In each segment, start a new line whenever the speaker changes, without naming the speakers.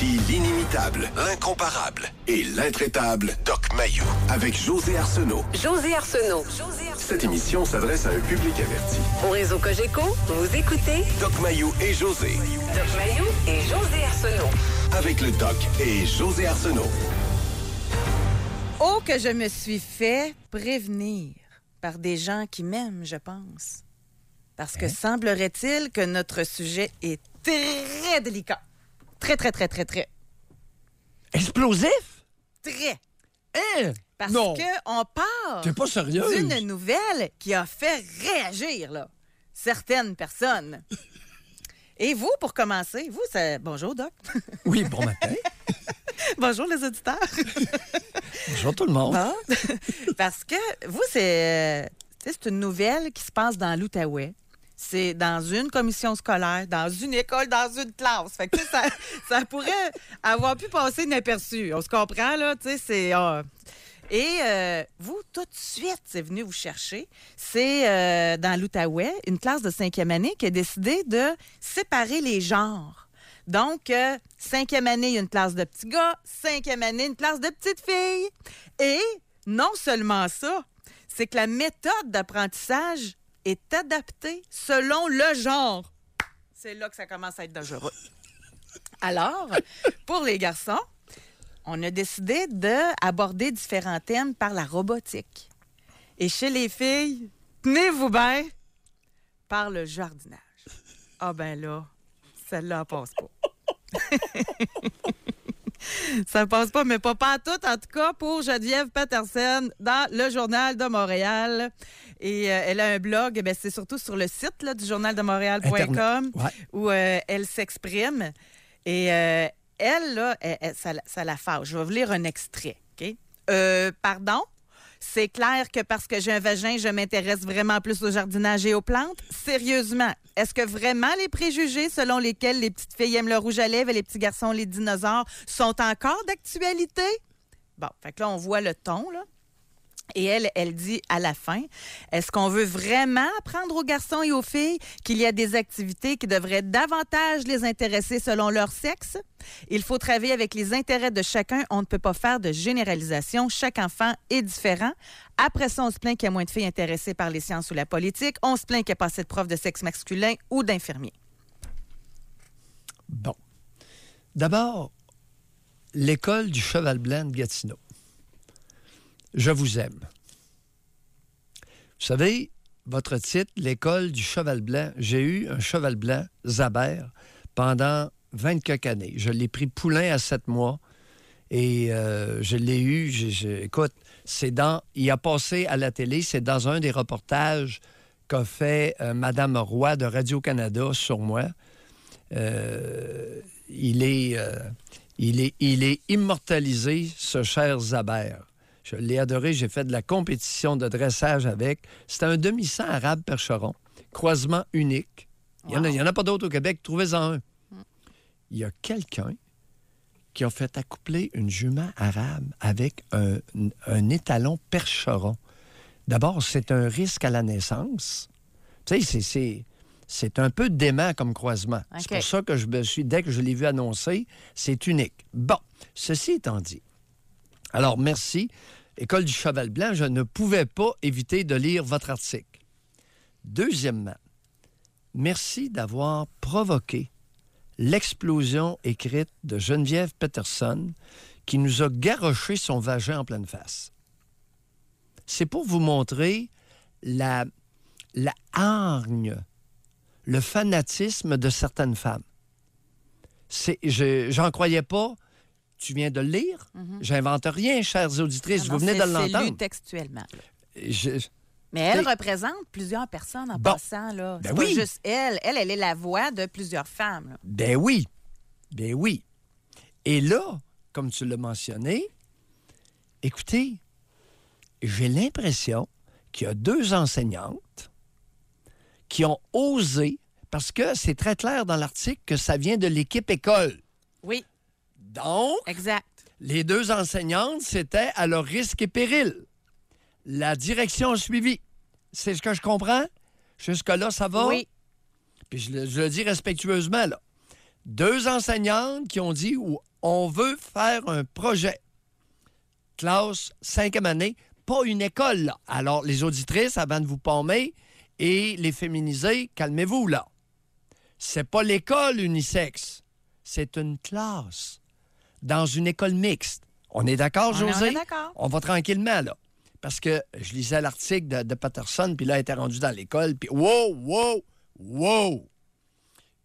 Voici l'inimitable, l'incomparable et l'intraitable Doc Mayou avec José Arsenault.
José Arsenault.
Cette émission s'adresse à un public averti.
Au réseau Cogeco, vous écoutez
Doc Mayou et José.
Doc Mayou et José Arsenault.
Avec le Doc et José Arsenault.
Oh, que je me suis fait prévenir par des gens qui m'aiment, je pense. Parce que semblerait-il que notre sujet est très délicat. Très, très, très, très, très,
Explosif?
très.
Hein?
Parce
non.
qu'on part
T'es pas sérieuse?
d'une nouvelle qui a fait réagir là, certaines personnes. Et vous, pour commencer, vous, c'est... Bonjour, Doc.
Oui, bon matin.
Bonjour, les auditeurs.
Bonjour tout le monde.
Bon. Parce que vous, c'est, euh, c'est une nouvelle qui se passe dans l'Outaouais. C'est dans une commission scolaire, dans une école, dans une classe. Fait que ça, ça pourrait avoir pu passer inaperçu. On se comprend, là. Tu sais, c'est. ah. Et euh, vous, tout de suite, c'est venu vous chercher. C'est euh, dans l'Outaouais, une classe de cinquième année qui a décidé de séparer les genres. Donc, euh, cinquième année, il y a une classe de petits gars. Cinquième année, une classe de petites filles. Et non seulement ça, c'est que la méthode d'apprentissage est adaptée selon le genre. C'est là que ça commence à être dangereux. Alors, pour les garçons, on a décidé d'aborder différents thèmes par la robotique. Et chez les filles, tenez-vous bien, par le jardinage. Ah ben là, celle-là, elle passe pas. Ça passe pas, mais pas tout, en tout cas, pour Geneviève Patterson dans le Journal de Montréal. Et euh, elle a un blog, ben, c'est surtout sur le site là, du journal de Montréal.com
ouais.
où euh, elle s'exprime. Et euh, elle, là, elle- elle- ça, la- ça la fâche. Je vais vous lire un extrait. OK? Pardon? C'est clair que parce que j'ai un vagin, je m'intéresse vraiment plus au jardinage et aux plantes? Sérieusement, est-ce que vraiment les préjugés selon lesquels les petites filles aiment le rouge à lèvres et les petits garçons les dinosaures sont encore d'actualité? Bon, fait que là, on voit le ton, là. Et elle, elle dit à la fin, est-ce qu'on veut vraiment apprendre aux garçons et aux filles qu'il y a des activités qui devraient davantage les intéresser selon leur sexe? Il faut travailler avec les intérêts de chacun. On ne peut pas faire de généralisation. Chaque enfant est différent. Après ça, on se plaint qu'il y a moins de filles intéressées par les sciences ou la politique. On se plaint qu'il n'y a pas assez de profs de sexe masculin ou d'infirmiers.
Bon. D'abord, l'école du Cheval Blanc de Gatineau. Je vous aime. Vous savez, votre titre, l'école du Cheval Blanc, j'ai eu un Cheval Blanc, Zaber, pendant 24 années. Je l'ai pris poulain à 7 mois et euh, je l'ai eu. j'ai- écoute, c'est dans. Il a passé à la télé, c'est dans un des reportages qu'a fait euh, Madame Roy de Radio-Canada sur moi. Euh, il, est, il, est, il est immortalisé, ce cher Zaber. Je l'ai adoré. J'ai fait de la compétition de dressage avec. C'était un demi-sang arabe percheron. Croisement unique. Il n'y en, a- en pas d'autres au Québec. Trouvez-en un. Il y a quelqu'un qui a fait accoupler une jument arabe avec un, un étalon percheron. D'abord, c'est un risque à la naissance. Tu sais, c'est- un peu dément comme croisement. C'est pour ça que je me suis, dès que je l'ai vu annoncer, c'est unique. Bon, ceci étant dit, alors merci. École du Cheval Blanc, je ne pouvais pas éviter de lire votre article. Deuxièmement, merci d'avoir provoqué l'explosion écrite de Geneviève Peterson qui nous a garoché son vagin en pleine face. C'est pour vous montrer la, la hargne, le fanatisme de certaines femmes. J'en croyais pas. Tu viens de le lire. J'invente rien, chères auditrices.
Mhm. Non,
vous venez de
C'est lu
l'entendre.
textuellement.
Je-
Mais elle représente plusieurs personnes en
Bon.
passant. Là.
Ben
C'est pas
oui.
juste elle. Elle, elle est la voix de plusieurs femmes. là.
Ben oui. Ben oui. Et là, comme tu l'as mentionné, écoutez, j'ai l'impression qu'il y a deux enseignantes qui ont osé, parce que c'est très clair dans l'article que ça vient de l'équipe école.
Oui,
Donc,
exact.
les deux enseignantes, c'était à leur risque et péril. La direction a suivi. C'est ce que je comprends? Jusque-là, ça va?
Oui.
Puis je le, je le dis respectueusement, là. Deux enseignantes qui ont dit, on veut faire un projet. Classe cinquième année, pas une école, là. Alors, les auditrices, avant de vous palmer et les féminiser, calmez-vous, là. C'est pas l'école unisexe, c'est une classe dans une école mixte. On est d'accord,
est- on
José?
est d'accord.
On va tranquillement, là. Parce que je lisais l'article de, de Patterson, puis là, elle était rendu dans l'école, puis wow, wow, wow!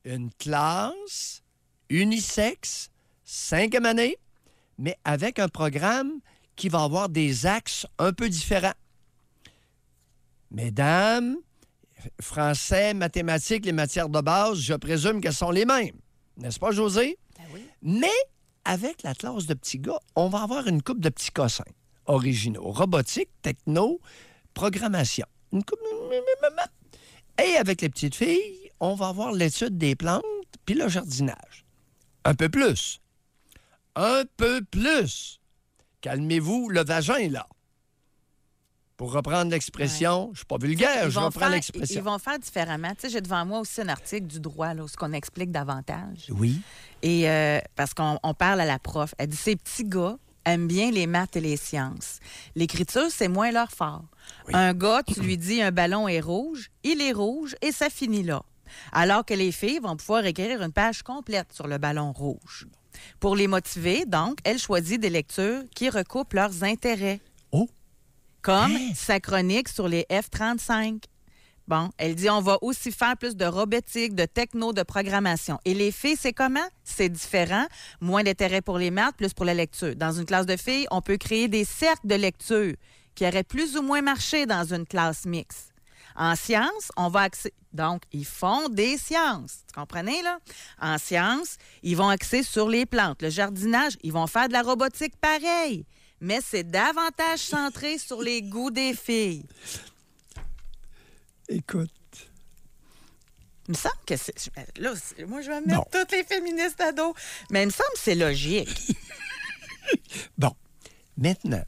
Une classe unisexe, cinquième année, mais avec un programme qui va avoir des axes un peu différents. Mesdames, français, mathématiques, les matières de base, je présume qu'elles sont les mêmes. N'est-ce pas, José? Mais avec la classe de petits gars, on va avoir une coupe de petits cossins originaux. Robotique, techno, programmation. Une coupe... Et avec les petites filles, on va avoir l'étude des plantes puis le jardinage. Un peu plus. Un peu plus. Calmez-vous le vagin, là. Pour reprendre l'expression, je ne suis pas vulgaire, je reprends
faire-
l'expression.
Ils vont faire différemment. Tu sais, j'ai devant moi aussi un article du droit, là, où ce qu'on explique davantage.
Oui.
Et euh, parce qu'on on parle à la prof. Elle dit ces petits gars aiment bien les maths et les sciences. L'écriture, c'est moins leur fort. Un gars, tu lui dis un ballon est rouge, il est rouge et ça finit là. Alors que les filles vont pouvoir écrire une page complète sur le ballon rouge. Pour les motiver, donc, elle choisit des lectures qui recoupent leurs intérêts. Comme
Hein?
sa chronique sur les F-35. Bon, elle dit on va aussi faire plus de robotique, de techno, de programmation. Et les filles, c'est comment? C'est différent. Moins d'intérêt pour les maths, plus pour la lecture. Dans une classe de filles, on peut créer des cercles de lecture qui auraient plus ou moins marché dans une classe mixte. En sciences, on va axer. Donc, ils font des sciences. Tu comprenez, là? En sciences, ils vont axer sur les plantes. Le jardinage, ils vont faire de la robotique pareil. Mais c'est davantage centré sur les goûts des filles.
Écoute.
Il me semble que c'est. Là, moi, je vais mettre
Non.
toutes les féministes à dos. Mais il me semble que c'est logique.
Bon, maintenant,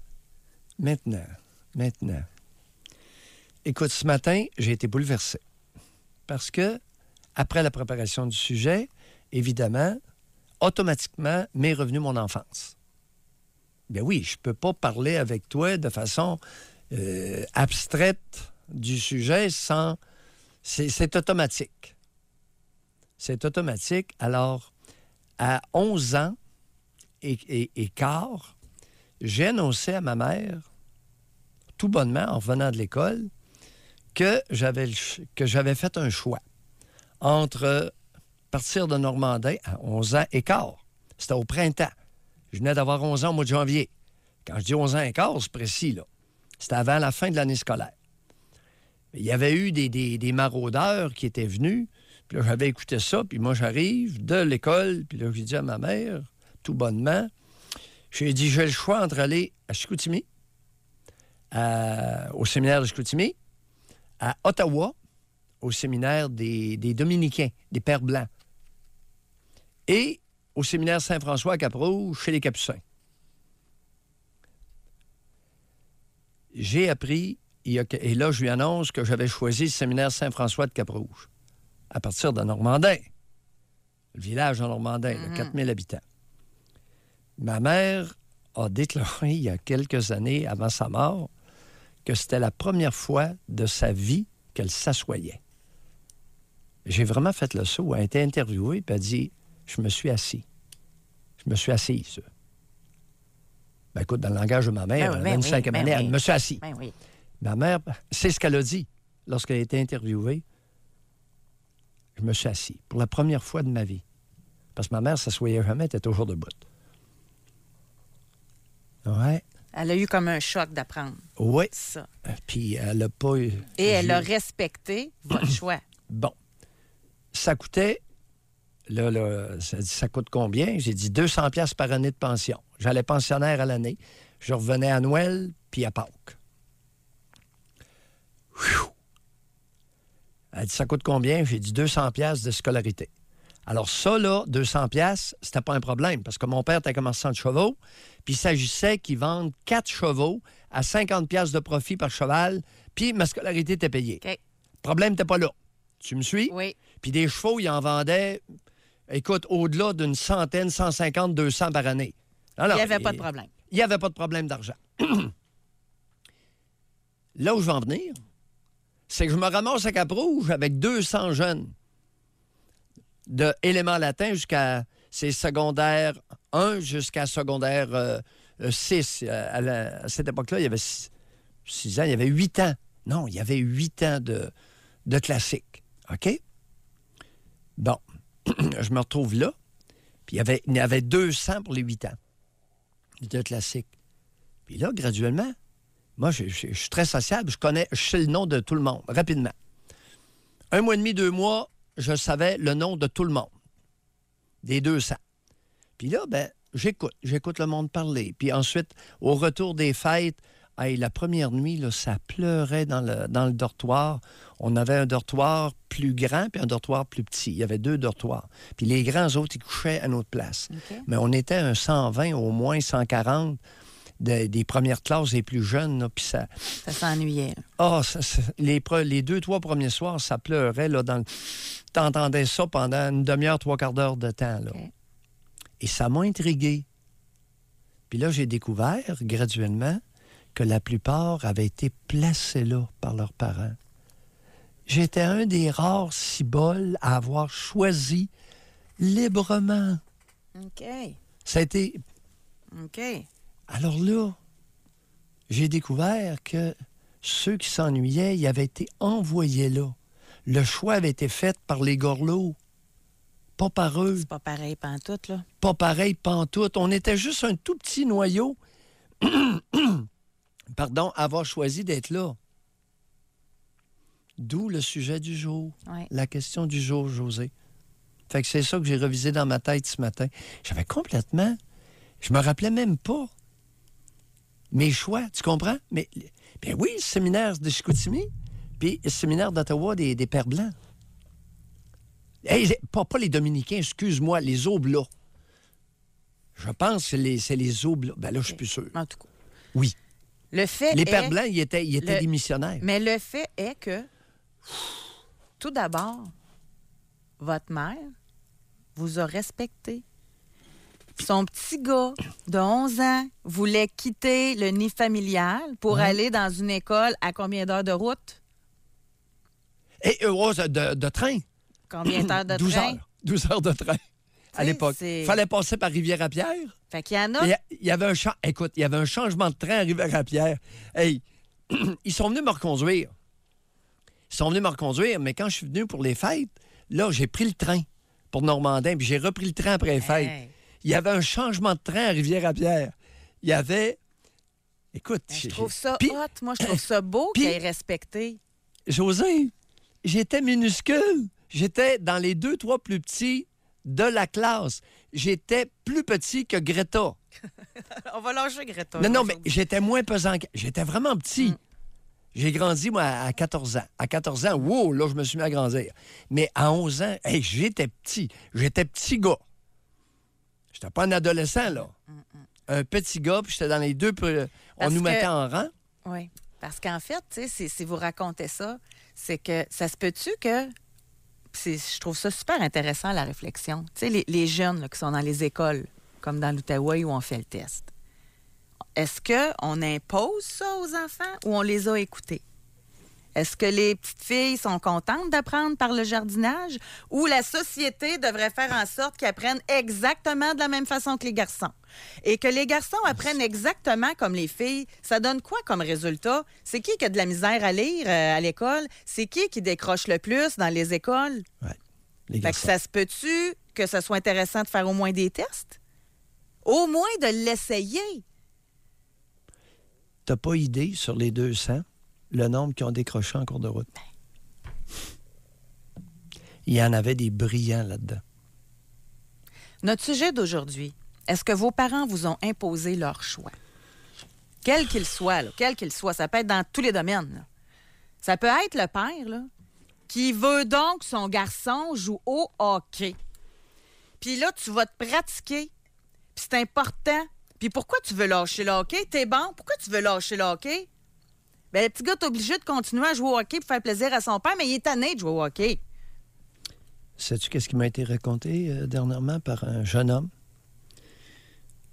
maintenant, maintenant. Écoute, ce matin, j'ai été bouleversé. Parce que, après la préparation du sujet, évidemment, automatiquement, m'est revenu mon enfance. Bien oui, je ne peux pas parler avec toi de façon euh, abstraite du sujet sans... C'est automatique. C'est automatique. Alors, à 11 ans et, et- et quart, j'ai annoncé à ma mère, tout bonnement, en revenant de l'école, que j'avais fait un choix entre partir de Normandin à 11 ans et quart. C'était au printemps. Je venais d'avoir 11 ans au mois de janvier. Quand je dis 11 ans et quart, c'est précis, là. C'était avant la fin de l'année scolaire. Il y avait eu des, maraudeurs qui étaient venus. Puis là, j'avais écouté ça. Puis moi, j'arrive de l'école. Puis là, j'ai dit à ma mère, tout bonnement, j'ai dit, j'ai le choix entre aller à Chicoutimi, au séminaire de Chicoutimi, à Ottawa, au séminaire des, des Dominicains, des Pères Blancs, et au séminaire Saint-François à Cap-Rouge, chez les Capucins. J'ai appris, et là, je lui annonce que j'avais choisi le séminaire Saint-François de Cap-Rouge, à partir de Normandin, le village en Normandin, de 4000 habitants. Ma mère a déclaré il y a quelques années, avant sa mort, que c'était la première fois de sa vie qu'elle s'assoyait. J'ai vraiment fait le saut. Elle a été interviewée, puis elle a dit Je me suis assis. Je me suis assise. Ben écoute, dans le langage de ma mère,
Ben oui, ben
a une
oui,
cinquième
ben
année,
oui.
elle me suis assis.
Ben oui.
Ma mère, c'est ce qu'elle a dit lorsqu'elle a été interviewée. Je me suis assis pour la première fois de ma vie. Parce que ma mère s'assoyait jamais, elle était toujours debout. Ouais,
Elle a eu comme un choc d'apprendre
ouais.
ça.
Puis elle n'a pas eu.
Et elle a respecté votre choix.
Bon. Ça coûtait. Là, là, ça, dit, ça coûte combien? J'ai dit 200 pièces par année de pension. J'allais pensionnaire à l'année. Je revenais à Noël puis à Pâques. Phew. Elle dit, ça coûte combien? J'ai dit 200 pièces de scolarité. Alors ça, là, 200 pièces, c'était pas un problème parce que mon père était commerçant de chevaux, puis il s'agissait qu'il vende quatre chevaux à 50 pièces de profit par cheval, puis ma scolarité était payée. Le problème n'était pas là. Tu me suis?
Oui.
Puis des chevaux, ils en vendaient écoute, au-delà d'une centaine, 150, 200 par année. Alors,
Il n'y avait pas de problème.
Il n'y avait pas de problème d'argent. Là où je veux en venir, c'est que je me ramasse à Cap-Rouge avec 200 jeunes de éléments latins jusqu'à c'est secondaire 1 jusqu'à secondaire euh, euh, 6. Euh, À, la- à cette époque-là, il y avait 6 ans, il y avait 8 ans. Non, il y avait 8 ans de, de classique. OK? Bon, je me retrouve là. Puis il y avait, il y avait 200 pour les 8 ans de classique. Puis là, graduellement, moi, je suis très sociable. Je connais, je sais le nom de tout le monde, rapidement. Un mois et demi, deux mois, je savais le nom de tout le monde, des 200. Puis là, ben, j'écoute, j'écoute le monde parler. Puis ensuite, au retour des fêtes, hey, la première nuit, là, ça pleurait dans le, dans le dortoir. On avait un dortoir plus grand puis un dortoir plus petit. Il y avait deux dortoirs. Puis les grands autres, ils couchaient à notre place. Mais on était un 120, au moins 140 de- des premières classes les plus jeunes. là, Puis ça,
Ça s'ennuyait.
ah, ça- ça- les, pre- les deux, trois premiers soirs, ça pleurait. Là, dans le- T'entendais ça pendant une demi-heure, trois quarts d'heure de temps. Là. Et ça m'a intrigué. Puis là, j'ai découvert graduellement que la plupart avaient été placés là par leurs parents. J'étais un des rares ciboles à avoir choisi librement.
OK.
Ça a été
OK.
alors là, j'ai découvert que ceux qui s'ennuyaient, ils avaient été envoyés là. Le choix avait été fait par les gorlots, pas par eux,
C'est pas pareil pantoute, là.
pas pareil pantoute. On était juste un tout petit noyau, pardon, avoir choisi d'être là. D'où le sujet du jour,
Ouais.
la question du jour, José. Fait que c'est ça que j'ai revisé dans ma tête ce matin. J'avais complètement... Je me rappelais même pas mes choix, tu comprends? Mais, ben oui, le séminaire de Chicoutimi, puis le séminaire d'Ottawa des, des Pères Blancs. Hey, pas, pas les Dominicains, excuse-moi, les Oblats. Je pense que c'est les, c'est les Oblats. Ben là, je suis plus sûr.
En tout cas.
Oui.
Le fait
Les
est-
Pères Blancs, ils étaient, ils étaient
le-
des missionnaires.
Mais le fait est que, tout d'abord, votre mère vous a respecté. Son petit gars de 11 ans voulait quitter le nid familial pour aller dans une école à combien d'heures de route?
Et euh, oh, de, de train.
Combien d'heures de
12
train?
heures. 12 heures de train à l'époque.
c'est-
fallait passer par Rivière-à-Pierre.
Fait qu'il y en a.
Il y avait un cha- Écoute, il y avait un changement de train à Rivière-à-Pierre. Hey, ils sont venus me reconduire. Ils sont venus me reconduire, mais quand je suis venu pour les fêtes, là, j'ai pris le train pour Normandin, puis j'ai repris le train après les fêtes.
Hey.
Il y avait un changement de train à Rivière-à-Pierre. Il y avait. Écoute,
Ben, je trouve ça hot. Moi, je trouve ça beau qu'il ait respecté.
José, j'étais minuscule. J'étais dans les deux, trois plus petits de la classe. J'étais plus petit que Greta.
On va lâcher Greta.
Non, non, mais j'étais moins pesant. que- J'étais vraiment petit.
Mm.
J'ai grandi, moi, à 14 ans. À 14 ans, wow, là, je me suis mis à grandir. Mais à 11 ans, hey, j'étais petit. J'étais petit gars. J'étais pas un adolescent, là. Un petit gars, puis j'étais dans les deux... On
Mm, Parce
nous
que-
mettait en rang.
Oui. Parce qu'en fait, tu sais, si, si vous racontez ça, c'est que ça se peut-tu que. Je trouve ça super intéressant, la réflexion. Tu sais, les, jeunes qui sont dans les écoles, comme dans l'Outaouais où on fait le test. Est-ce qu'on impose ça aux enfants ou on les a écoutés? Est-ce que les petites filles sont contentes d'apprendre par le jardinage ou la société devrait faire en sorte qu'ils apprennent exactement de la même façon que les garçons? Et que les garçons apprennent exactement comme les filles, ça donne quoi comme résultat? C'est qui qui a de la misère à lire euh, à l'école? C'est qui qui décroche le plus dans les écoles?
Ouais, les
Fait que ça se peut-tu que ce soit intéressant de faire au moins des tests? Au moins de l'essayer?
T'as pas idée, sur les 200, le nombre qui ont décroché en cours de route? Il y en avait des brillants là-dedans.
Notre sujet d'aujourd'hui, est-ce que vos parents vous ont imposé leur choix? Quel qu'il soit, là, quel qu'il soit, ça peut être dans tous les domaines. Ça peut être le père qui veut donc que son garçon joue au hockey. Puis là, tu vas te pratiquer. Puis c'est important. Puis pourquoi tu veux lâcher le hockey? T'es bon? Pourquoi tu veux lâcher le hockey? Ben, le petit gars est obligé de continuer à jouer au hockey pour faire plaisir à son père, mais il est tanné de jouer au hockey.
Sais-tu qu'est-ce qui m'a été raconté euh, dernièrement par un jeune homme?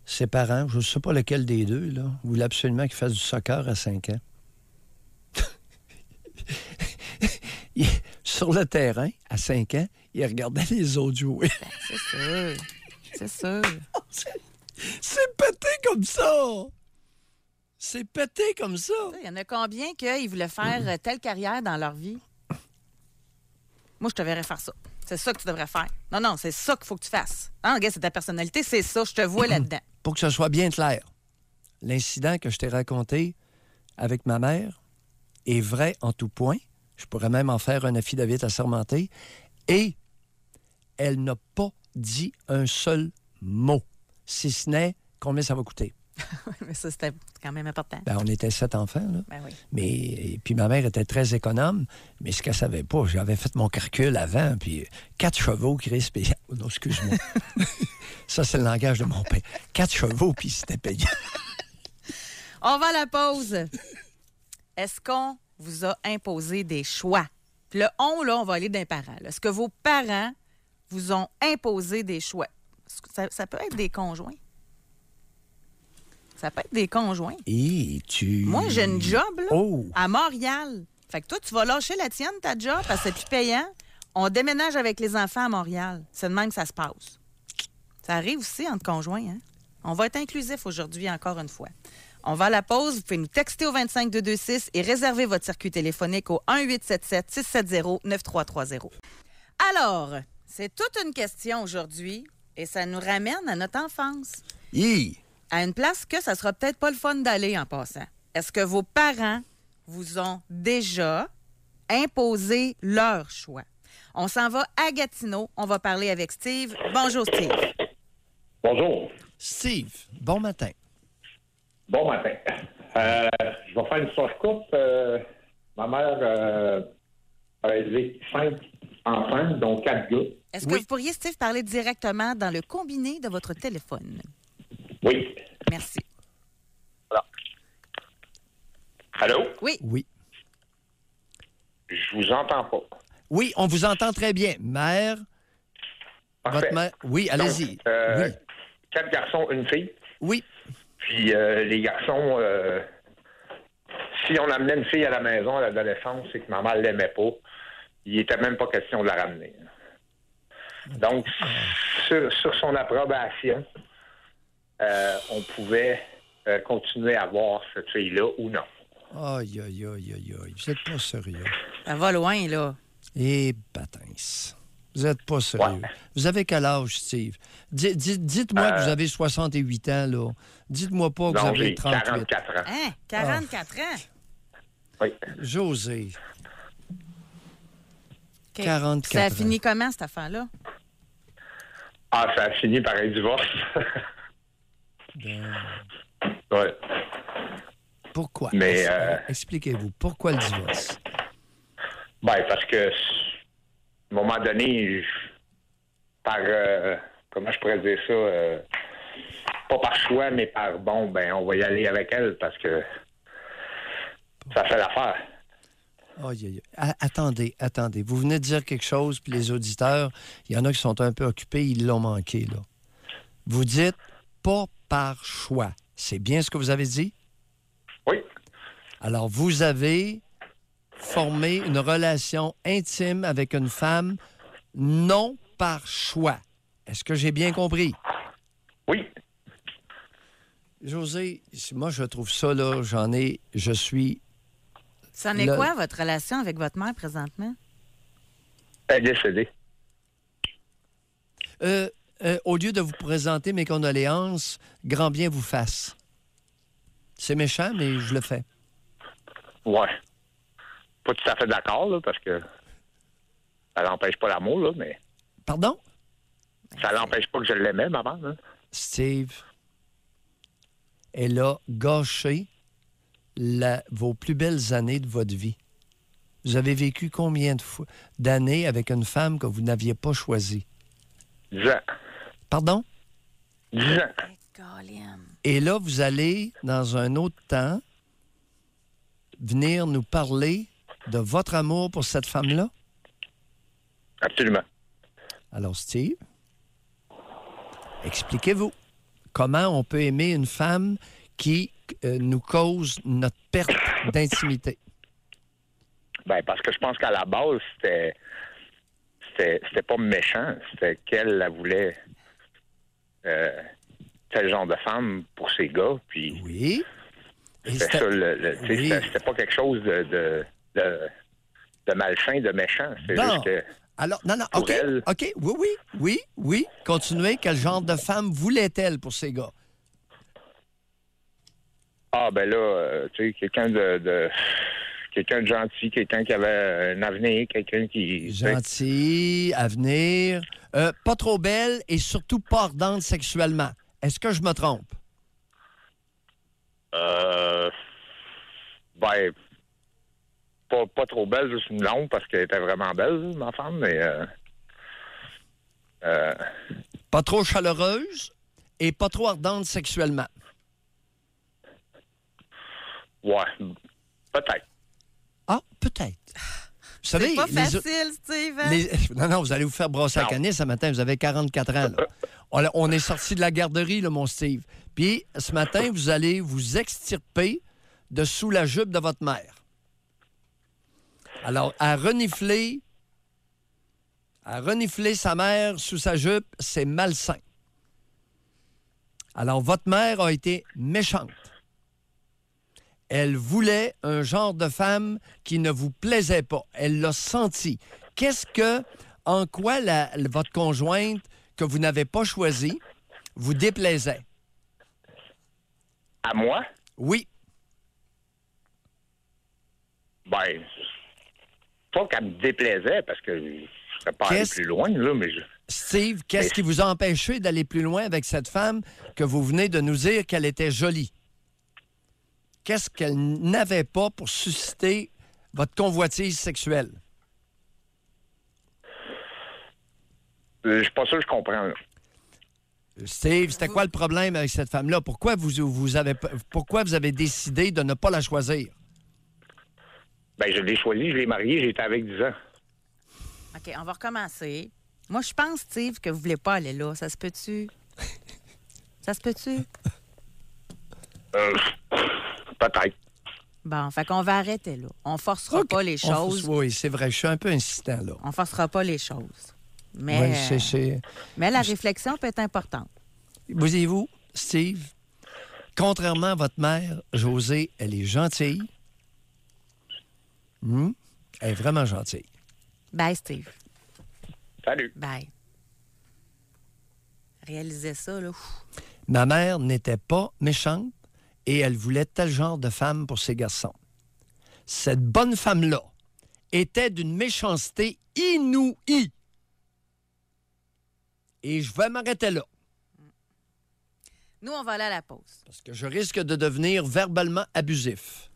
Ses parents, je ne sais pas lequel des deux, là, voulaient absolument qu'il fasse du soccer à 5 ans. Il- Sur le terrain, à 5 ans, il regardait les autres jouer.
C'est sûr. C'est sûr.
C'est pété comme ça! C'est pété comme ça!
Il y en a combien qu'ils voulaient faire euh, telle carrière dans leur vie? Moi, je te verrais faire ça. C'est ça que tu devrais faire. Non, non, c'est ça qu'il faut que tu fasses. Regarde, c'est ta personnalité, c'est ça. Je te vois là-dedans.
Pour que ce soit bien clair, l'incident que je t'ai raconté avec ma mère est vrai en tout point. Je pourrais même en faire un affidavit assermenté. Et elle n'a pas dit un seul mot, si ce n'est combien ça va coûter.
Mais ça, c'était quand même important.
Ben, on était sept enfants, là.
Ben oui.
Mais et puis ma mère était très économe, mais ce qu'elle savait pas, j'avais fait mon calcul avant, puis quatre chevaux, Chris, puis oh non, excuse-moi. Ça, c'est le langage de mon père. Quatre chevaux, puis c'était payant.
On va à la pause. Est-ce qu'on vous a imposé des choix? Puis le on, là, on va aller d'un parent. Est-ce que vos parents vous ont imposé des choix? Ça peut être des conjoints? Ça peut être des conjoints.
Et tu.
Moi, j'ai une job, là,
Oh!
à Montréal. Fait que toi, tu vas lâcher la tienne, ta job, parce que c'est plus payant. On déménage avec les enfants à Montréal. C'est de même que ça se passe. Ça arrive aussi entre conjoints, hein? On va être inclusif aujourd'hui, encore une fois. On va à la pause. Vous pouvez nous texter au 25226 et réserver votre circuit téléphonique au 1877-670-9330. Alors, c'est toute une question aujourd'hui et ça nous ramène à notre enfance
Hi!
À une place que ça sera peut-être pas le fun d'aller en passant. Est-ce que vos parents vous ont déjà imposé leur choix? On s'en va à Gatineau. On va parler avec Steve. Bonjour, Steve.
Bonjour.
Steve, bon matin.
Bon matin. Euh, je vais faire une histoire courte. Euh, ma mère euh, a élevé cinq enfants, dont quatre gars.
Est-ce que
Oui.
vous pourriez, Steve, parler directement dans le combiné de votre téléphone?
Oui.
Merci.
Allô?
Oui.
Oui.
Je vous entends pas.
Oui, on vous entend très bien. Mère,
Parfait.
votre mère. Oui, allez-y.
Euh,
Oui.
Quatre garçons, une fille.
Oui.
Puis euh, les garçons, euh, si on amenait une fille à la maison à l'adolescence et que ma mère l'aimait pas, il était même pas question de la ramener. Donc, sur, sur son approbation, euh, on pouvait euh, continuer à voir cette fille-là ou non.
Aïe, aïe, aïe, aïe, aïe. Vous n'êtes pas sérieux.
Ça va loin, là.
Et patins. Vous n'êtes pas sérieux.
Ouais.
Vous avez quel âge, Steve? Di- di- Dites-moi que vous avez 68 ans, là. Dites-moi pas que vous avez
j'ai
38.
44 ans.
Hein? 44 ans?
Oui.
José,
OK.
44
Ça a
ans.
fini comment, cette affaire-là?
Ah, ça a fini par un divorce. Ouais.
pourquoi?
Mais, euh,
Expliquez-vous. Pourquoi le divorce?
Ben, parce que, à un moment donné, je- par, euh, comment je pourrais dire ça, euh, pas par choix, mais par, bon, ben, on va y aller avec elle parce que ça fait l'affaire.
Attendez, attendez. Vous venez de dire quelque chose, puis les auditeurs, il y en a qui sont un peu occupés, ils l'ont manqué, là. Vous dites pas par choix. C'est bien ce que vous avez dit?
Oui,
Alors, vous avez formé une relation intime avec une femme non par choix. Est-ce que j'ai bien compris?
oui.
José, moi, je trouve ça, là, j'en ai, je suis...
Ça en est
Le-
quoi, votre relation avec votre mère présentement?
Elle est décédée.
Euh, euh, au lieu de vous présenter mes condoléances, grand bien vous fasse. C'est méchant, mais je le fais.
Ouais. Pas tout à fait d'accord, là, parce que ça n'empêche pas l'amour, là, mais
Pardon?
ça n'empêche pas que je l'aimais, maman. Là.
Steve, elle a gâché la- vos plus belles années de votre vie. Vous avez vécu combien de fois- d'années avec une femme que vous n'aviez pas choisie?
Dix ans.
Pardon?
Dix ans.
Colin.
Et là, vous allez, dans un autre temps, venir nous parler de votre amour pour cette femme-là?
Absolument.
Alors, Steve, expliquez-vous comment on peut aimer une femme qui euh, nous cause notre perte d'intimité.
Ben, parce que je pense qu'à la base. C'était c'était pas méchant. C'était qu'elle la voulait. Euh, tel genre de femme pour ses gars. Puis
Oui.
C'était ça, le, le- tu sais,
Oui.
c'était- pas quelque chose de, de, de, de malsain, de méchant. C'est
Bon.
juste que.
Alors, non, non, OK,
elle.
OK, oui, oui, oui, oui. Continuez. Quel genre de femme voulait-elle pour ces gars?
Ah, ben là, euh, tu sais, quelqu'un de. de quelqu'un de gentil, quelqu'un qui avait un avenir, quelqu'un qui.
Gentil, avenir, euh, pas trop belle et surtout pas ardente sexuellement. Est-ce que je me trompe?
Euh, ben, pas, pas trop belle, juste une longue, parce qu'elle était vraiment belle, ma femme, mais. Euh, euh,
Pas trop chaleureuse et pas trop ardente sexuellement.
ouais, peut-être.
Ah, peut-être. Vous savez,
C'est pas
les-
facile, Steve. hein?
les- non, non, vous allez vous faire brosser la
Non.
canisse ce matin. Vous avez 44 ans. là. On, on est sorti de la garderie, là, mon Steve. Puis, ce matin, vous allez vous extirper de sous la jupe de votre mère. Alors, à renifler, à renifler sa mère sous sa jupe, c'est malsain. Alors, votre mère a été méchante. Elle voulait un genre de femme qui ne vous plaisait pas. Elle l'a senti. Qu'est-ce que, en quoi la- votre conjointe que vous n'avez pas choisie vous déplaisait?
À moi,
Oui.
ben, pas qu'elle me déplaisait, parce que je serais pas allé plus loin, là, mais je-
Steve, qu'est-ce
Mais-
qui vous a empêché d'aller plus loin avec cette femme que vous venez de nous dire qu'elle était jolie? Qu'est-ce qu'elle n'avait pas pour susciter votre convoitise sexuelle?
je suis pas sûr que je comprends. là.
Steve, c'était quoi le problème avec cette femme-là? Pourquoi vous, vous avez, pas- pourquoi vous avez décidé de ne pas la choisir?
Ben, je l'ai choisi, je l'ai marié, j'étais avec 10 ans.
OK, on va recommencer. Moi, je pense, Steve, que vous voulez pas aller là. Ça se peut-tu? Ça se peut-tu?
Euh, peut-être.
Bon, fait qu'on va arrêter là. On forcera pas les
On-
choses.
oui, c'est vrai, je suis un peu insistant, là.
On forcera pas les choses. Mais,
Oui, c'est- c'est-
mais la réflexion peut être importante.
Voyez-vous, Steve, contrairement à votre mère, Josée, elle est gentille. Hmm? Elle est vraiment gentille.
Bye, Steve.
Salut.
Bye. Réalisez ça, là.
Ma mère n'était pas méchante et elle voulait tel genre de femme pour ses garçons. Cette bonne femme-là était d'une méchanceté inouïe. Et je vais m'arrêter là,
Nous, on va aller à la pause.
parce que je risque de devenir verbalement abusif.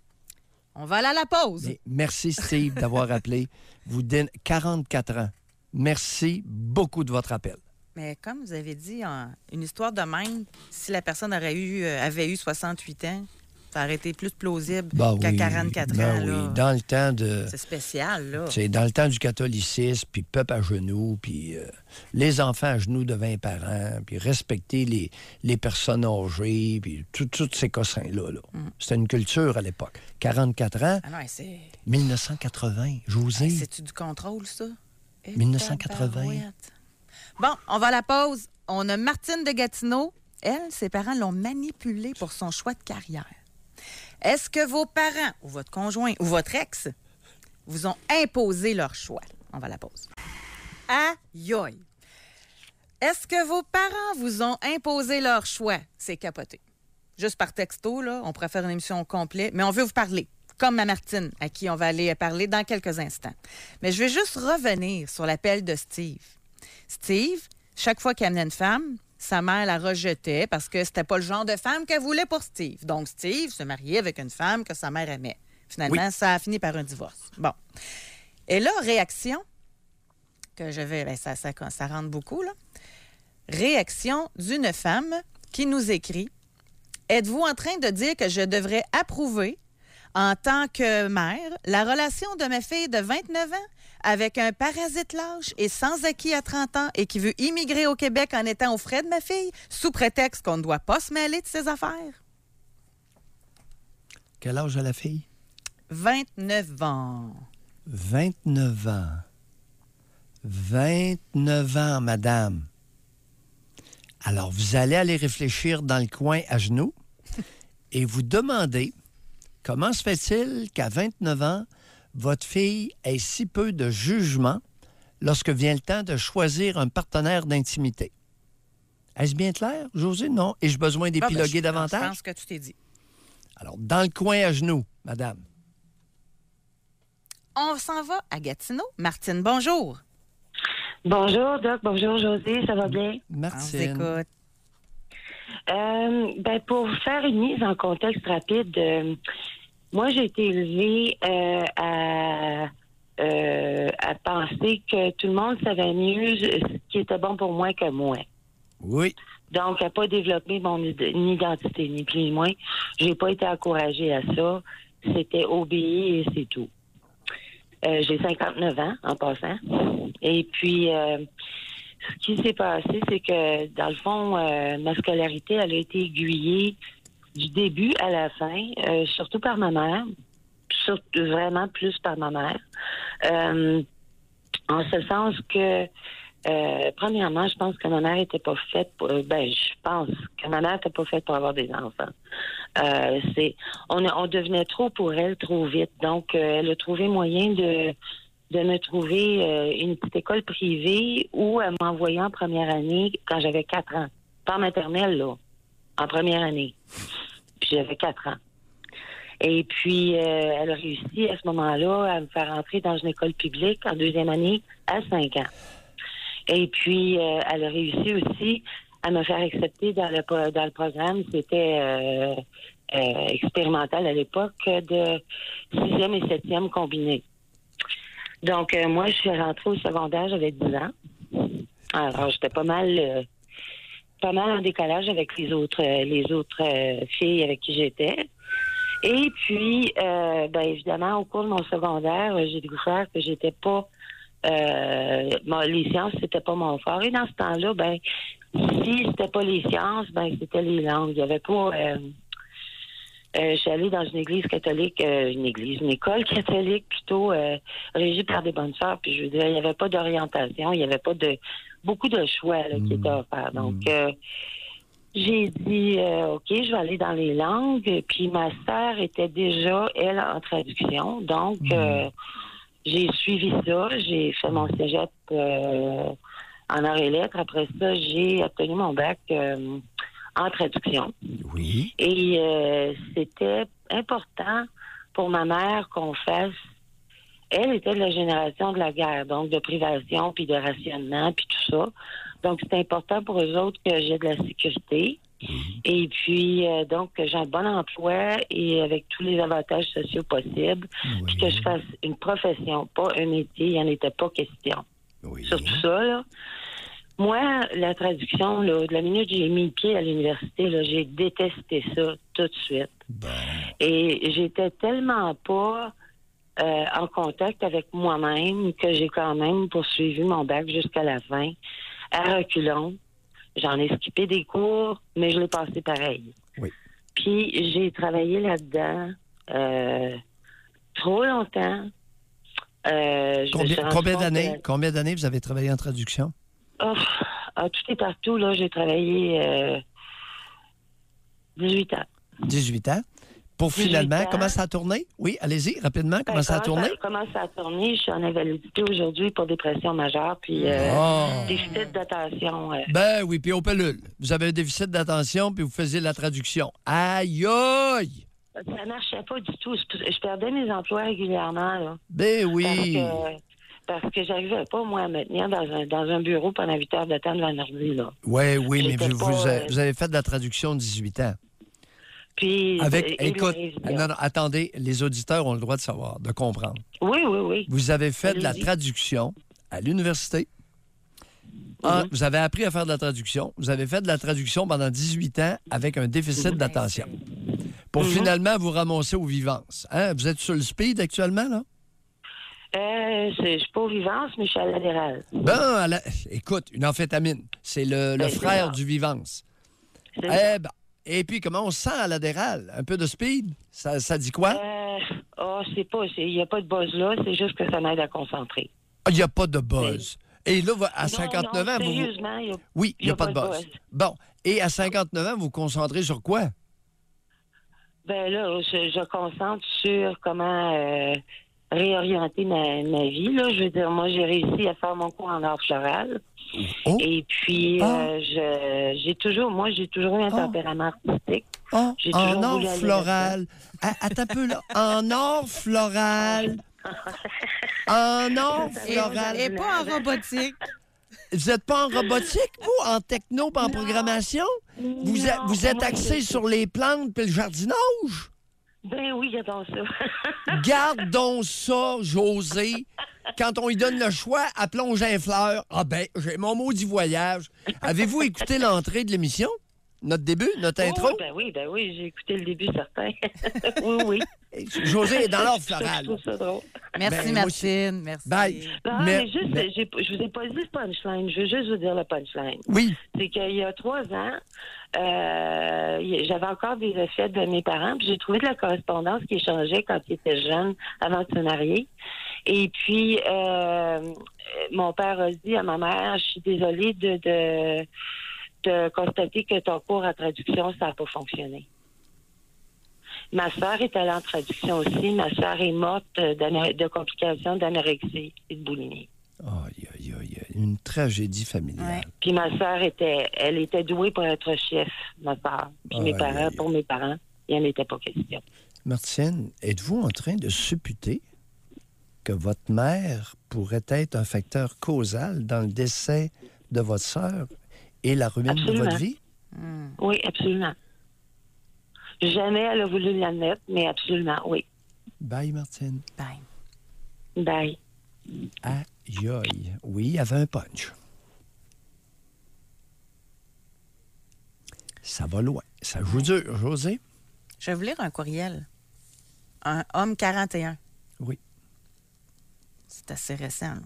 On va aller à la pause.
Mais merci, Steve, d'avoir appelé. Vous donnez 44 ans. Merci beaucoup de votre appel.
Mais comme vous avez dit, une histoire de même, si la personne aurait eu, euh, avait eu 68 ans, ça aurait été plus plausible
Bah
qu'à
oui,
44
ben
ans. là.
oui, dans le temps de...
C'est spécial, là.
C'est dans le temps du catholicisme, puis peuple à genoux, puis euh, les enfants à genoux devant les parents, puis respecter les, les personnes âgées, puis tous ces cossins-là. là. C'était une culture à l'époque. 44 ans,
Ah non, c'est.
1980, José.
C'est-tu du contrôle, ça? Eh,
1980.
Bon, on va à la pause. On a Martine de Gatineau. Elle, ses parents l'ont manipulée pour son choix de carrière. Est-ce que vos parents, ou votre conjoint, ou votre ex, vous ont imposé leur choix? On va à la pause. Aïe. Est-ce que vos parents vous ont imposé leur choix? C'est capoté. Juste par texto, là, on faire une émission complète, mais on veut vous parler, comme ma Martine, à qui on va aller parler dans quelques instants. Mais je vais juste revenir sur l'appel de Steve. Steve, chaque fois qu'il amenait une femme, sa mère la rejetait parce que c'était pas le genre de femme qu'elle voulait pour Steve. Donc, Steve se mariait avec une femme que sa mère aimait. Finalement, ça a fini par un divorce. Bon. Et là, réaction, que je vais, ben, ça, ça, ça rentre beaucoup, là. Réaction d'une femme qui nous écrit Êtes-vous en train de dire que je devrais approuver, en tant que mère, la relation de ma fille de 29 ans avec un parasite lâche et sans acquis à 30 ans et qui veut immigrer au Québec en étant aux frais de ma fille, sous prétexte qu'on ne doit pas se mêler de ses affaires?
Quel âge a la fille?
29 ans.
29 ans. 29 ans, madame. Alors, vous allez aller réfléchir dans le coin à genoux et vous demander comment se fait-il qu'à 29 ans, votre fille ait si peu de jugement lorsque vient le temps de choisir un partenaire d'intimité. Est-ce bien clair, José? Non? Ai-je besoin
Ah, ben,
d'épiloguer
je-
davantage?
pense que tu t'es dit.
Alors, dans le coin à genoux, madame.
On s'en va à Gatineau. Martine, bonjour.
Bonjour, Doc. Bonjour, José. Ça va bien?
On vous
Martine.
écoute.
Euh, ben, pour faire une mise en contexte rapide, euh, moi, j'ai été élevée euh, à, euh, à penser que tout le monde savait mieux ce qui était bon pour moi que moi.
Oui.
Donc, à pas développer mon identité, ni plus ni moins. J'ai pas été encouragée à ça. C'était obéir et c'est tout. Euh, j'ai 59 ans, en passant. Et puis, euh, ce qui s'est passé, c'est que, dans le fond, euh, ma scolarité, elle a été aiguillée du début à la fin, euh, surtout par ma mère. Vraiment plus par ma mère. Euh, en ce sens que, euh, premièrement, je pense que ma mère était pas faite pour. Ben, je pense que ma mère n'était pas faite pour avoir des enfants. C'est, on, on devenait trop pour elle trop vite. Donc, elle a trouvé moyen de de me trouver une petite école privée où elle m'envoyait en première année quand j'avais quatre ans. Pas en maternelle, là. En première année. Puis j'avais quatre ans. Et puis, euh, elle a réussi à ce moment-là à me faire entrer dans une école publique en deuxième année à cinq ans. Et puis, euh, elle a réussi aussi à me faire accepter dans le, dans le programme. C'était euh, euh, expérimental à l'époque de sixième et septième combiné. Donc, moi, je suis rentrée au secondaire, j'avais 10 ans. Alors, j'étais pas mal, pas mal en décalage avec les autres, euh, les autres euh, filles avec qui j'étais. Et puis, euh, ben, évidemment, au cours de mon secondaire, j'ai découvert que j'étais pas, euh, les sciences, c'était pas mon fort. Et dans ce temps-là, ben, si c'était pas les sciences, ben, c'était les langues. Il y avait pas, je suis allée dans une église catholique, euh, une église, une école catholique plutôt régie par des bonnes sœurs. Puis je veux dire, il n'y avait pas d'orientation, il n'y avait pas de beaucoup de choix là, qui étaient offerts. Donc euh, j'ai dit euh, OK, je vais aller dans les langues. Puis ma sœur était déjà elle en traduction, donc euh, j'ai suivi ça. J'ai fait mon cégep euh, en arts et lettres. Après ça, j'ai obtenu mon bac euh, en traduction.
Oui.
Et euh, c'était important pour ma mère qu'on fasse. Elle était de la génération de la guerre, donc de privation, puis de rationnement, puis tout ça. Donc, c'est important pour eux autres que j'ai de la sécurité. Et puis, euh, donc, que j'ai un bon emploi et avec tous les avantages sociaux possibles, puis que je fasse une profession, pas un métier. Il n'y en était pas question
Oui.
sur tout ça. Là. Moi, la traduction, là, de la minute que j'ai mis le pied à l'université, là, j'ai détesté ça tout de suite. Et j'étais tellement pas euh, en contact avec moi-même que j'ai quand même poursuivi mon bac jusqu'à la fin, à reculons. J'en ai skippé des cours, mais je l'ai passé pareil.
Oui.
Puis j'ai travaillé là-dedans euh, trop longtemps. Euh, je
Combien, d'années
que-
combien d'années vous avez travaillé en traduction?
Oh, à tout et partout, là, j'ai travaillé euh, 18 ans.
18 ans. Pour
18
finalement, comment ça a tourné? Oui, allez-y, rapidement, comment
Ben,
ça a tourné?
Comment ça a tourné? Je suis en invalidité aujourd'hui pour dépression majeure, puis euh,
Oh.
déficit d'attention. euh.
Ben oui, puis au pelule. Vous avez un déficit d'attention, puis vous faisiez la traduction. Aïe, aïe!
Ça marchait pas du tout. Je, perdais mes emplois régulièrement, là.
Ben oui.
Parce que, que j'arrivais pas, moi, à me tenir dans un, dans un bureau pendant 8 heures de temps devant un ordi, là.
Oui, oui, mais vous,
pas,
vous avez,
euh,
vous avez fait de la traduction de 18 ans.
Puis,
Avec,
et- et
écoute, non, non, attendez, les auditeurs ont le droit de savoir, de comprendre.
Oui, oui, oui.
Vous avez fait de la traduction à l'université. Ah,
Mhm.
Vous avez appris à faire de la traduction. Vous avez fait de la traduction pendant 18 ans avec un déficit
Mhm.
d'attention. Pour finalement vous ramasser aux vivances. Hein? Vous êtes sur le speed actuellement, là?
Euh, je suis pas au Vivance, mais je suis à l'adhéral.
Bon, à la- écoute, une amphétamine. C'est le, le
Ben,
frère du Vivance. Eh ben, et puis, comment on se sent à l'adhéral? Un peu de speed? Ça, ça dit quoi?
Euh, oh, c'est pas, il n'y a pas de buzz là, c'est juste que ça m'aide à concentrer.
Ah, Il n'y a pas de buzz. Et là, à
Non,
59
non,
ans, vous...
Sérieusement, il y a-
Oui, il n'y a, pas de buzz. Bon, et à 59 ans, vous vous concentrez sur quoi?
ben là, je, je concentre sur comment euh, réorienter ma, ma vie. Là. Je veux dire, moi, j'ai réussi à faire mon cours en art floral.
Oh.
Et puis,
Ah.
euh, je, j'ai toujours, moi, j'ai toujours eu un
Ah.
tempérament artistique.
Oh,
J'ai
en or floral. Ah, attends un peu, là. En or floral. En or floral.
et pas en robotique?
Vous n'êtes pas en robotique, vous? En techno, pas en programmation? Vous êtes, vous êtes axé sur les plantes et le jardinage?
Ben oui, j'adore ça.
Garde donc ça, José. Quand on lui donne le choix, à plonger un fleur. Ah ben, j'ai mon maudit voyage. Avez-vous écouté l'entrée de l'émission? Notre début, notre intro?
Oh, ben oui, ben oui, j'ai écouté le début certain. oui, oui.
José est dans l'or
Je
floral.
trouve ça drôle.
Merci,
Ben.
Ben,
Martine. Merci.
Bye.
Non,
Mais-
mais, juste,
mais-
j'ai- je vous ai pas dit le punchline. Je veux juste vous dire le punchline.
Oui.
C'est qu'il y a trois ans, euh, j'avais encore des effets de mes parents, puis j'ai trouvé de la correspondance qui échangeait quand ils étaient jeunes, avant de se marier. Et puis, euh, mon père a dit à ma mère, je suis désolée de, de, constater que ton cours en traduction, ça n'a pas fonctionné. Ma sœur est allée en traduction aussi. Ma sœur est morte de complications d'anorexie et de boulimie.
Aïe, aïe, aïe, une tragédie familiale.
Ouais.
Puis ma sœur était, elle était douée pour être chef, ma sœur. Puis mes parents,
aïe,
pour mes parents, il n'y en était pas question.
Martienne, êtes-vous en train de supputer que votre mère pourrait être un facteur causal dans le décès de votre sœur et la ruine de votre vie?
Oui, absolument. Jamais elle a voulu l'admettre, mais absolument, oui.
Bye, Martine.
Bye.
Bye.
Aïe, aïe. Oui, il y avait un punch. Ça va loin. Ça joue dur, José.
Je vais vous lire un courriel. Un homme 41.
Oui.
C'est assez récent. là.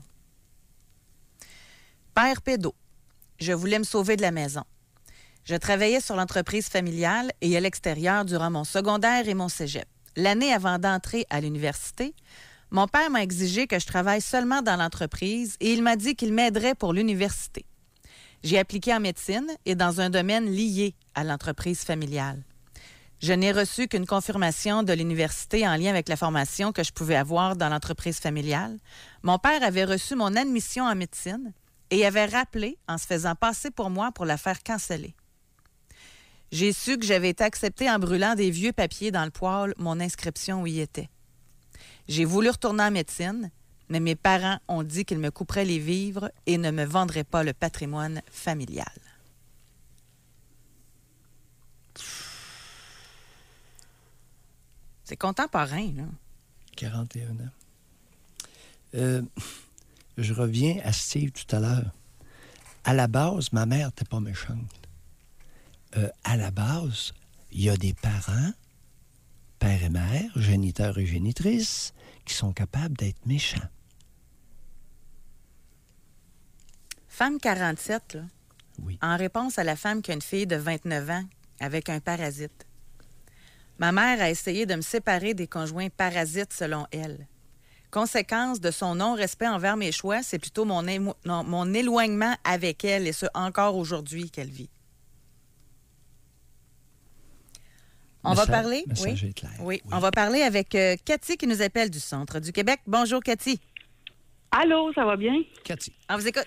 Père Pédo, je voulais me sauver de la maison. Je travaillais sur l'entreprise familiale et à l'extérieur durant mon secondaire et mon cégep. L'année avant d'entrer à l'université, mon père m'a exigé que je travaille seulement dans l'entreprise et il m'a dit qu'il m'aiderait pour l'université. J'ai appliqué en médecine et dans un domaine lié à l'entreprise familiale. Je n'ai reçu qu'une confirmation de l'université en lien avec la formation que je pouvais avoir dans l'entreprise familiale. Mon père avait reçu mon admission en médecine et avait rappelé en se faisant passer pour moi pour la faire canceller. J'ai su que j'avais été en brûlant des vieux papiers dans le poêle, mon inscription y était. J'ai voulu retourner en médecine, mais mes parents ont dit qu'ils me couperaient les vivres et ne me vendraient pas le patrimoine familial. C'est contemporain, là.
41 ans. Euh, je reviens à Steve tout à l'heure. À la base, ma mère n'était pas méchante. Euh, à la base, il y a des parents, père et mère, géniteurs et génitrices, qui sont capables d'être méchants.
Femme 47, là,
Oui.
en réponse à la femme qui a une fille de 29 ans avec un parasite. Ma mère a essayé de me séparer des conjoints parasites selon elle. Conséquence de son non-respect envers mes choix, c'est plutôt mon, émo- non, mon éloignement avec elle, et ce encore aujourd'hui qu'elle vit. On va parler, oui. on va parler avec euh, Cathy qui nous appelle du centre du Québec. Bonjour Cathy,
Allô, ça va bien?
Cathy.
on vous écoute.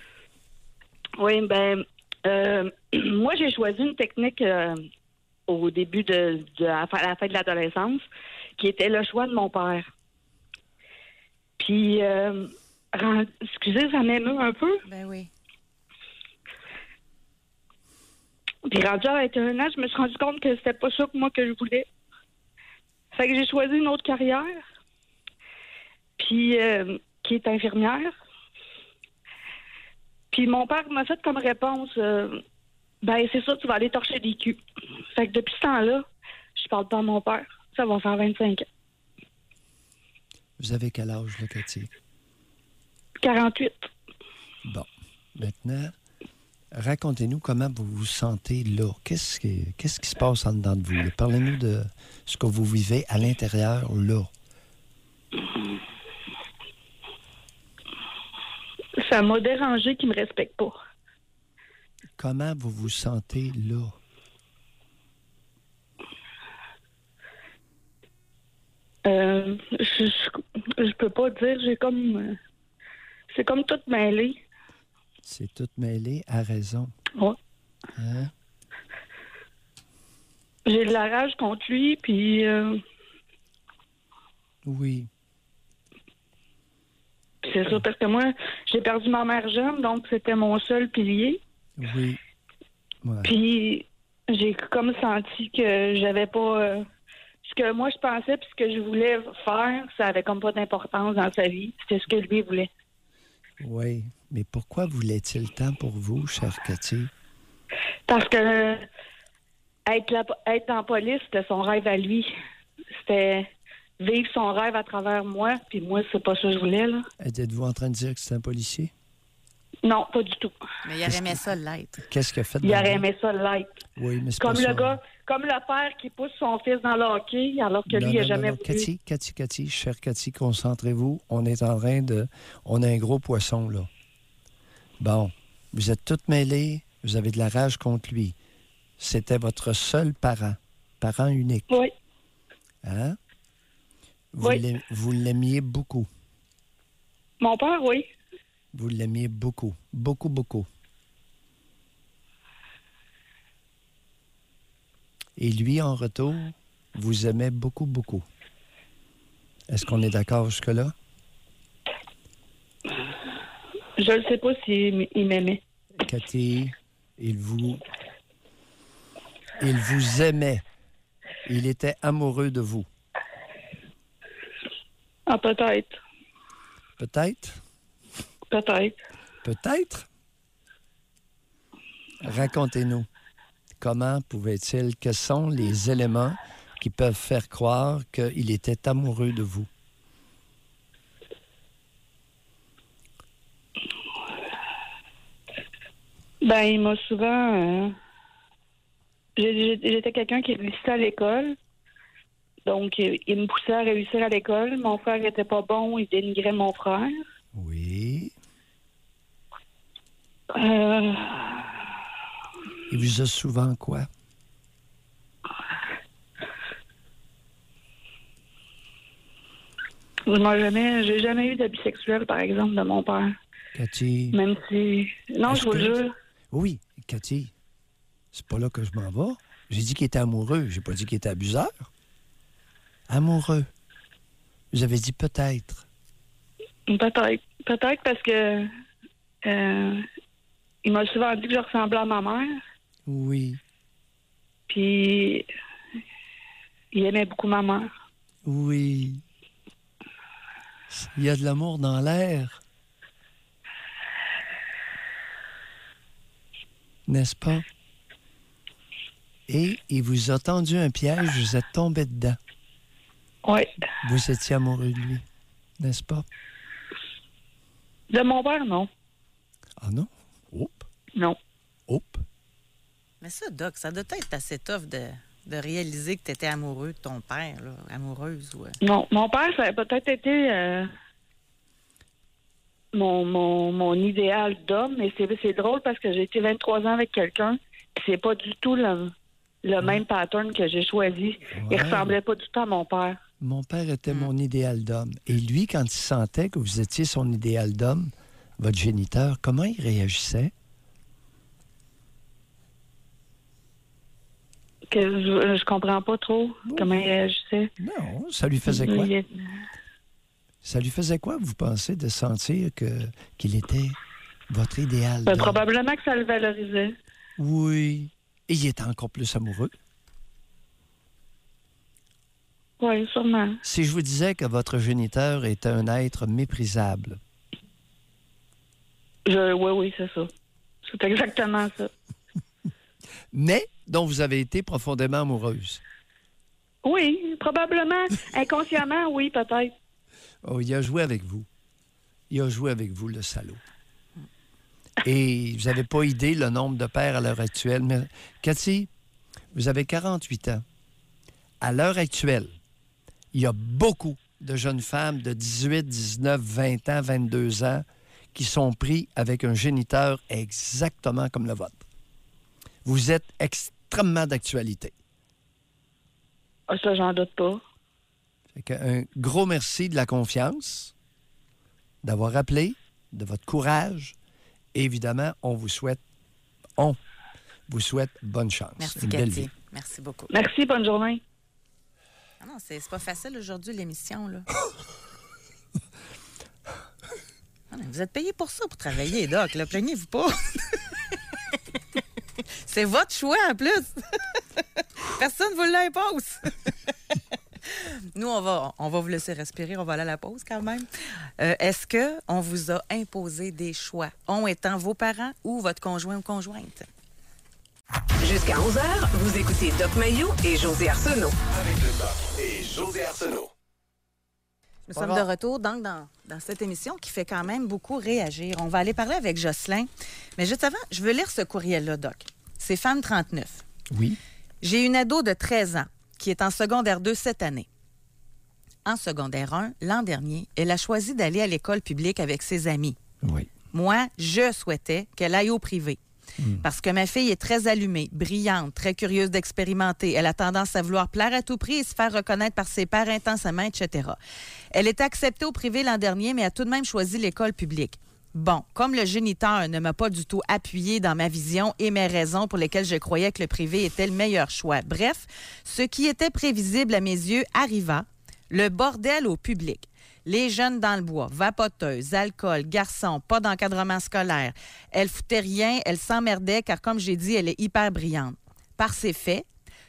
Oui, ben, euh, moi, j'ai choisi une technique euh, au début de, de- à la fin de l'adolescence qui était le choix de mon père. Puis, euh, excusez, ça m'émeut un peu.
Ben oui.
Puis, rendu à 21 ans, je me suis rendu compte que c'était pas ça que moi que je voulais. Fait que j'ai choisi une autre carrière, puis euh, qui est infirmière. Puis mon père m'a fait comme réponse, euh, ben c'est ça, tu vas aller torcher des culs. Fait que depuis ce temps-là, je parle pas à mon père. Ça va faire 25 ans.
Vous avez quel âge, là, Cathy?
48.
Bon. Maintenant, racontez-nous comment vous vous sentez là. Qu'est-ce qui, qu'est-ce qui se passe en dedans de vous? Parlez-nous de ce que vous vivez à l'intérieur là.
Ça m'a dérangé qu'ils me respectent pas.
Comment vous vous sentez là?
Euh, je, je, je peux pas dire, j'ai comme. euh, C'est comme tout mêlé.
C'est tout mêlé à raison.
Ouais.
Hein?
J'ai de la rage contre lui, puis euh,
Oui.
c'est ça, parce que moi, j'ai perdu ma mère jeune, donc c'était mon seul pilier.
Oui. Ouais.
Puis j'ai comme senti que j'avais pas. Ce que moi je pensais, puis ce que je voulais faire, ça avait comme pas d'importance dans sa vie. C'était ce que lui voulait.
Oui. Mais pourquoi voulait-il tant pour vous, chère Cathy?
Parce que euh, être, la- être en police, c'était son rêve à lui. C'était vivre son rêve à travers moi, puis moi, c'est pas ça que je voulais, là.
Êtes-vous en train de dire que c'est un policier?
Non, pas du tout.
Mais il aurait aimé ça l'être.
Qu'est-ce a fait?
Il aurait aimé ça l'être.
Oui, mais c'est
Comme
pas
le
ça.
gars, comme le père qui pousse son fils dans le hockey, alors que
Non,
lui, il n'a jamais
non,
voulu.
Cathy, Cathy, Cathy, chère Cathy, concentrez-vous. On est en train de... On a un gros poisson, là. Bon, vous êtes toutes mêlées, vous avez de la rage contre lui. C'était votre seul parent, parent unique.
Oui,
Hein? Vous
Oui.
l'aim- vous l'aimiez beaucoup.
mon père, oui.
Vous l'aimiez beaucoup. Beaucoup, beaucoup. Et lui, en retour, vous aimait beaucoup, beaucoup. Est-ce qu'on est d'accord jusque-là?
Je ne sais pas s'il il m'aimait.
Cathy, il vous... Il vous aimait. Il était amoureux de vous.
Ah, peut-être.
Peut-être?
Peut-être.
Peut-être? Racontez-nous. Comment pouvait-il, quels sont les éléments qui peuvent faire croire qu'il était amoureux de vous?
Ben, il m'a souvent. euh, j'ai- J'étais quelqu'un qui réussissait à l'école. Donc, il, me poussait à réussir à l'école. Mon frère était pas bon, il dénigrait mon frère.
Oui.
Euh,
Il vous a souvent quoi?
je m'en jamais, j'ai jamais eu d'abus sexuel, par exemple, de mon père.
Cathy?
Même si. Non, je vous
que-
jure.
Oui, Cathy. C'est pas là que je m'en vais. J'ai dit qu'il était amoureux. J'ai pas dit qu'il était abuseur. Amoureux. Vous avez dit peut-être.
Peut-être. Peut-être parce que. euh, il m'a souvent dit que je ressemblais à ma mère.
Oui.
Puis. Il aimait beaucoup ma mère.
Oui. Il y a de l'amour dans l'air. N'est-ce pas? Et il vous a tendu un piège, vous êtes tombé dedans.
Oui.
Vous étiez amoureux de lui, n'est-ce pas?
De mon père, non.
Ah non? Oups,
Non.
oups.
Mais ça, Doc, ça doit être assez tough de, de réaliser que tu étais amoureux de ton père, là, amoureuse. Ou... euh,
Non. Mon père, ça a peut-être été. euh, mon, mon, mon idéal d'homme, mais c'est c'est drôle parce que j'ai été 23 ans avec quelqu'un, c'est pas du tout le, le même pattern que j'ai choisi. Il
Ouais.
ressemblait pas du tout à mon père.
Mon père était mon idéal d'homme. Et lui, quand il sentait que vous étiez son idéal d'homme, votre géniteur, comment il réagissait?
Que je, je comprends pas trop comment il réagissait.
Non, ça lui faisait quoi?
Il-
Ça lui faisait quoi, vous pensez, de sentir que qu'il était votre idéal
ben, probablement que ça le valorisait.
Oui. Et il était encore plus amoureux?
Oui, sûrement.
Si je vous disais que votre géniteur était un être méprisable,
Je, oui, oui, c'est ça. C'est exactement ça.
mais dont vous avez été profondément amoureuse.
Oui, probablement. Inconsciemment, oui, peut-être.
Oh, il a joué avec vous. il a joué avec vous, le salaud. Et vous n'avez pas idée le nombre de pères à l'heure actuelle. Mais Cathy, vous avez 48 ans. À l'heure actuelle, il y a beaucoup de jeunes femmes de 18, 19, 20 ans, 22 ans qui sont pris avec un géniteur exactement comme le vôtre. Vous êtes extrêmement d'actualité.
Ah, ça, j'en doute pas.
Fait un gros merci de la confiance, d'avoir appelé, de votre courage. Évidemment, on vous souhaite, on vous souhaite bonne chance.
Merci,
Une belle
Cathy.
vie.
Merci beaucoup.
Merci, bonne journée.
Ah non, c'est pas facile aujourd'hui, l'émission, là. Ah vous êtes payé pour ça, pour travailler, Doc. Là, plaignez-vous pas. c'est votre choix, en plus. Personne ne vous l'impose. Nous, on va, on va vous laisser respirer. On va aller à la pause quand même. Euh, Est-ce que on vous a imposé des choix? On étant vos parents ou votre conjoint ou conjointe?
Jusqu'à 11h, vous écoutez Doc Mayou et José Arsenault.
Avec le Doc et José Arsenault.
Nous sommes de retour donc dans, dans cette émission qui fait quand même beaucoup réagir. On va aller parler avec Jocelyn. Mais juste avant, je veux lire ce courriel-là, Doc. C'est Femme 39.
Oui.
J'ai une ado de 13 ans qui est en secondaire 2 cette année. En secondaire 1, l'an dernier, elle a choisi d'aller à l'école publique avec ses amis.
Oui.
Moi, je souhaitais qu'elle aille au privé. Parce que ma fille est très allumée, brillante, très curieuse d'expérimenter. Elle a tendance à vouloir plaire à tout prix et se faire reconnaître par ses pairs intensément, etc. Elle est acceptée au privé l'an dernier, mais a tout de même choisi l'école publique. Bon, comme le géniteur ne m'a pas du tout appuyé dans ma vision et mes raisons pour lesquelles je croyais que le privé était le meilleur choix. Bref, ce qui était prévisible à mes yeux arriva, le bordel au public. Les jeunes dans le bois, vapoteuses, alcool, garçons, pas d'encadrement scolaire. Elle foutait rien, elle s'emmerdait car, comme j'ai dit, elle est hyper brillante. Par ces faits,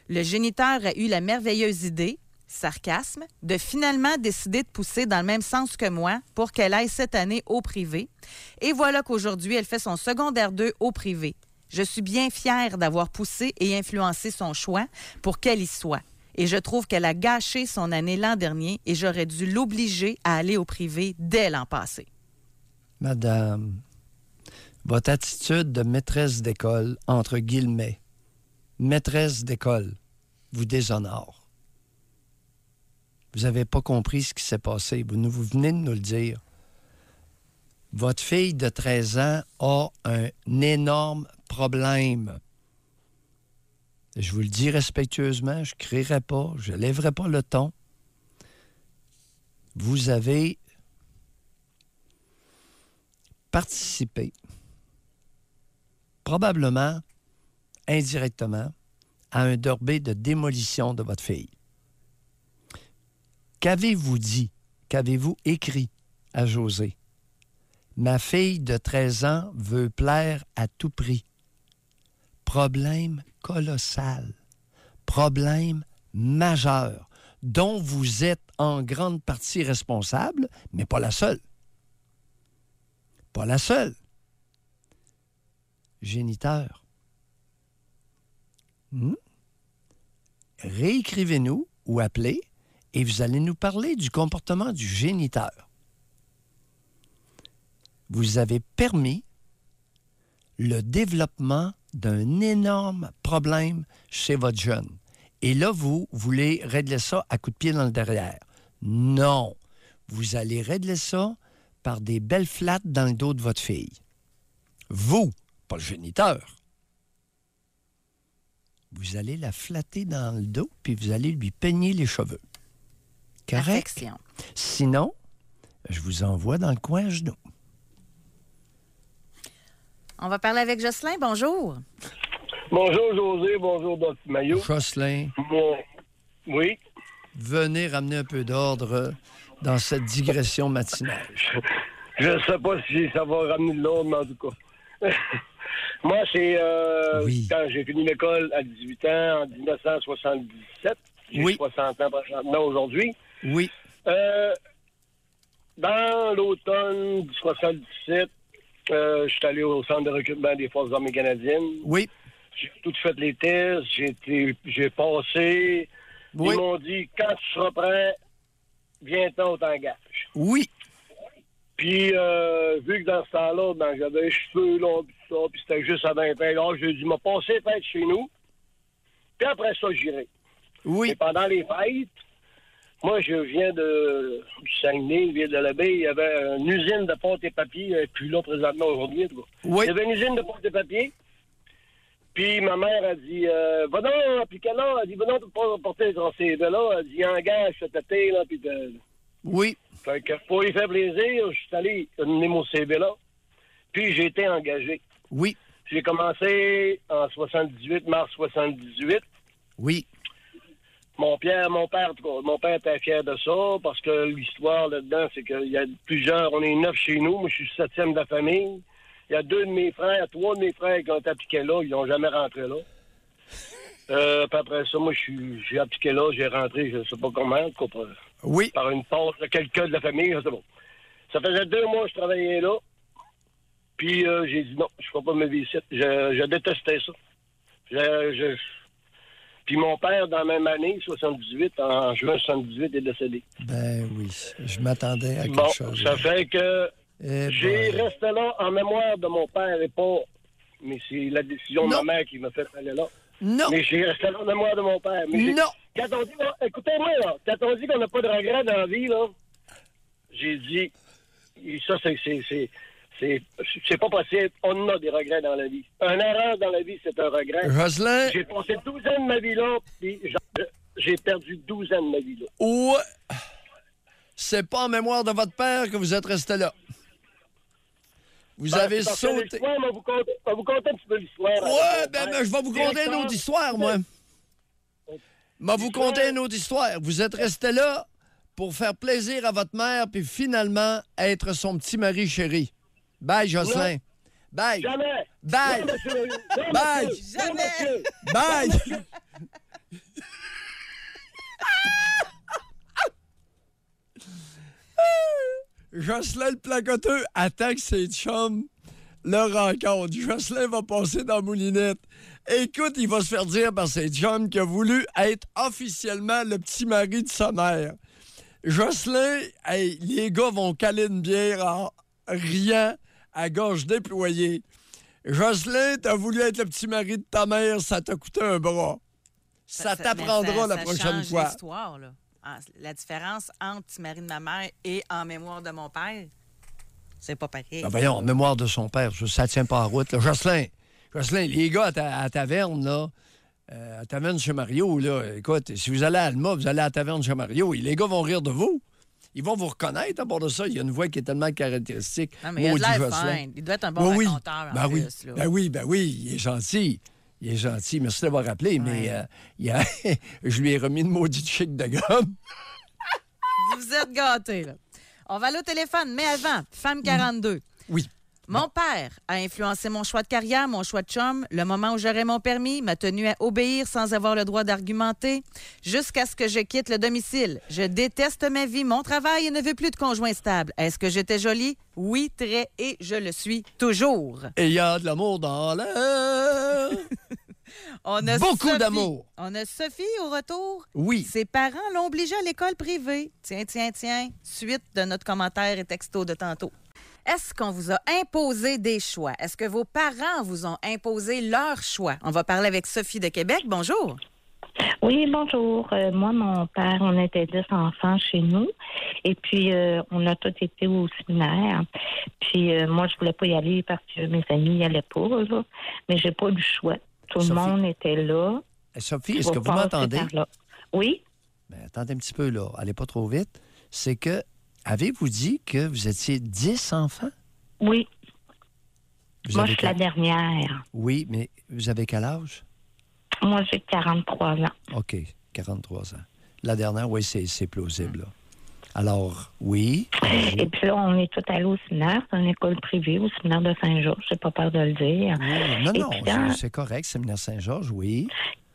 le géniteur a eu la merveilleuse idée, sarcasme, de finalement décider de pousser dans le même sens que moi pour qu'elle aille cette année au privé. Et voilà qu'aujourd'hui, elle fait son secondaire 2 au privé. Je suis bien fière d'avoir poussé et influencé son choix pour qu'elle y soit. Et je trouve qu'elle a gâché son année l'an dernier et j'aurais dû l'obliger à aller au privé dès l'an passé.
Madame, votre attitude de maîtresse d'école, entre guillemets, maîtresse d'école, vous déshonore. Vous n'avez pas compris ce qui s'est passé. Vous, nous- vous venez de nous le dire. Votre fille de 13 ans a un énorme problème. Je vous le dis respectueusement, je ne crierai pas, je ne lèverai pas le ton. Vous avez participé, probablement indirectement, à un derby de démolition de votre fille. Qu'avez-vous dit, qu'avez-vous écrit à José? Ma fille de 13 ans veut plaire à tout prix. Problème colossal. Problème majeur dont vous êtes en grande partie responsable, mais pas la seule. Pas la seule. Géniteur. Hmm? Réécrivez-nous ou appelez et vous allez nous parler du comportement du géniteur. Vous avez permis le développement d'un énorme problème chez votre jeune. Et là, vous voulez régler ça à coup de pied dans le derrière. Non. Vous allez régler ça par des belles flattes dans le dos de votre fille. Vous, pas le géniteur. Vous allez la flatter dans le dos, puis vous allez lui peigner les cheveux. Correct?
Affection.
Sinon, je vous envoie dans le coin à genoux.
On va parler avec Jocelyn. Bonjour.
Bonjour José, bonjour Doc Maillot.
Jocelyn,
Bon, oui,
venez ramener un peu d'ordre dans cette digression matinale.
je ne sais pas si ça va ramener de l'ordre, mais en tout cas. Moi, c'est euh,
Oui.
quand j'ai fini l'école à 18 ans, en 1977. J'ai
Oui.
60 ans présentement aujourd'hui.
Oui,
Euh, dans l'automne du 77, euh, je suis allé au centre de recrutement des Forces armées canadiennes.
oui,
J'ai tout fait les tests, j'ai passé.
oui,
Ils m'ont dit, quand tu seras prêt, viens-t'en, on t'engage.
oui.
Puis, euh, vu que dans ce temps-là, ben, j'avais les cheveux longs, puis ça, puis c'était juste à 20 ans, j'ai dû me passer les fêtes chez nous. Puis après ça, j'irai.
Oui.
Et pendant les fêtes, moi, je viens de Saguenay, ville de la baie. Il y avait une usine de pâte et papier, elle est plus là présentement aujourd'hui.
Oui.
Il y avait une usine de pâte et papier. Puis ma mère a dit, euh, va donc, puis qu'elle a, dit, va donc porter ton CV là. Elle dit, engage cet été, là, puis de-
Oui.
Fait que pour lui faire plaisir, je suis allé donner mon CV là. Puis j'ai été engagé.
Oui.
J'ai commencé en 78, mars 78.
Oui.
Mon père, mon père, mon père était fier de ça parce que l'histoire là-dedans, c'est qu'il y a plusieurs, on est neuf chez nous, moi je suis septième de la famille. Il y a deux de mes frères, trois de mes frères qui ont appliqué là, ils n'ont jamais rentré là. Euh, puis après ça, moi je suis, j'ai appliqué là, j'ai rentré, je sais pas comment, par,
Oui.
par une passe de quelqu'un de la famille, je sais pas. Ça faisait deux mois que je travaillais là. Puis euh, j'ai dit non, je ne ferai pas ma visite. Je, je détestais ça. Je, je- Puis mon père, dans la même année, 78, en juin 78, est décédé.
Ben oui. Je m'attendais à quelque
Bon,
chose.
ça fait que
Eh
j'ai
ben.
resté là en mémoire de mon père et pas. Mais c'est la décision de ma mère qui m'a fait aller là.
Non.
Mais j'ai resté là en mémoire de mon père. Mais
Non.
Quand on dit, écoutez-moi, là, quand on dit qu'on n'a pas de regrets dans la vie, là, j'ai dit, et ça, c'est, c'est, c'est, c'est, c'est pas possible. On a des regrets dans la vie. Un erreur dans la vie, c'est un regret.
Jocelyn,
J'ai passé 12 ans de ma vie là, puis j'ai- perdu 12 ans de ma vie là.
ouais. C'est pas en mémoire de votre père que vous êtes resté là. Vous
Ben,
avez sauté.
moi, vous conter, vous conter un petit peu l'histoire. avec
Ouais, ben, ben, je vais vous conter une autre histoire, moi. Je vous conter une autre histoire. Vous êtes resté là pour faire plaisir à votre mère, puis finalement être son petit mari chéri. Bye, Jocelyn. Bye.
Jamais.
Bye.
Non, monsieur. Non,
Bye.
monsieur. Monsieur.
Bye. Jocelyn le placoteux attend que ses chums le rencontrent. Jocelyn va passer dans moulinette. Écoute, il va se faire dire par ses chums qu'il a voulu être officiellement le petit mari de sa mère. Jocelyn, hey, les gars vont caler une bière en riant à gorge déployée. Jocelyn, t'as voulu être le petit mari de ta mère, ça t'a coûté un bras. Ça, t'apprendra la
ça
prochaine
change
fois.
l'histoire, là. En- La différence entre petit mari de ma mère et en mémoire de mon père, c'est pas pareil.
Ben voyons, en mémoire de son père, ça, ça tient pas en route. Là. Jocelyn, Jocelyn, les gars à, ta, à taverne, là, euh, à taverne chez Mario, là, écoute, si vous allez à Alma, vous allez à la taverne chez Mario, et les gars vont rire de vous. Ils vont vous reconnaître à bord de ça. Il y a une voix qui est tellement caractéristique.
Non, mais il
Maudit Jocelyn.
doit être un bon
Ben oui.
raconteur, en
Ben oui.
plus, là.
Ben oui, ben oui, il est gentil. Il est gentil. Merci d'avoir rappelé, mais euh, il a- je lui ai remis une maudite chic de gomme.
Vous êtes gâtés, là. On va aller au téléphone, mais avant, femme 42.
Oui.
Mon père a influencé mon choix de carrière, mon choix de chum, le moment où j'aurai mon permis, m'a tenu à obéir sans avoir le droit d'argumenter, jusqu'à ce que je quitte le domicile. Je déteste ma vie, mon travail et ne veux plus de conjoint stable. Est-ce que j'étais jolie? Oui, très, et je le suis toujours.
Et il y a de l'amour dans l'air.
On a
Beaucoup d'amour.
On a Sophie au retour.
Oui.
Ses parents l'ont obligée à l'école privée. Tiens, tiens, tiens. Suite de notre commentaire et texto de tantôt. Est-ce qu'on vous a imposé des choix? Est-ce que vos parents vous ont imposé leurs choix? On va parler avec Sophie de Québec. Bonjour.
Oui, bonjour. Euh, moi, mon père, on était dix enfants chez nous. Et puis, euh, on a tous été au séminaire. Puis, euh, moi, je voulais pas y aller parce que mes amis y allaient pas, là. Mais j'ai pas eu le choix. Tout
Sophie.
le monde était là.
Sophie, est-ce que vous m'entendez?
Oui?
Ben, attendez un petit peu, là. Allez pas trop vite. C'est que, avez-vous dit que vous étiez 10 enfants?
Oui.
Vous
moi, je suis la dernière.
Oui, mais vous avez quel âge?
Moi, j'ai 43 ans.
OK, 43 ans. La dernière, oui, c'est plausible. là. Alors, oui.
Et puis là, on est tous allés au séminaire. C'est une école privée au séminaire de Saint-Georges. J'ai pas peur de le dire.
Oui, Non,
Et
non, c'est correct, Séminaire Saint-Georges, oui.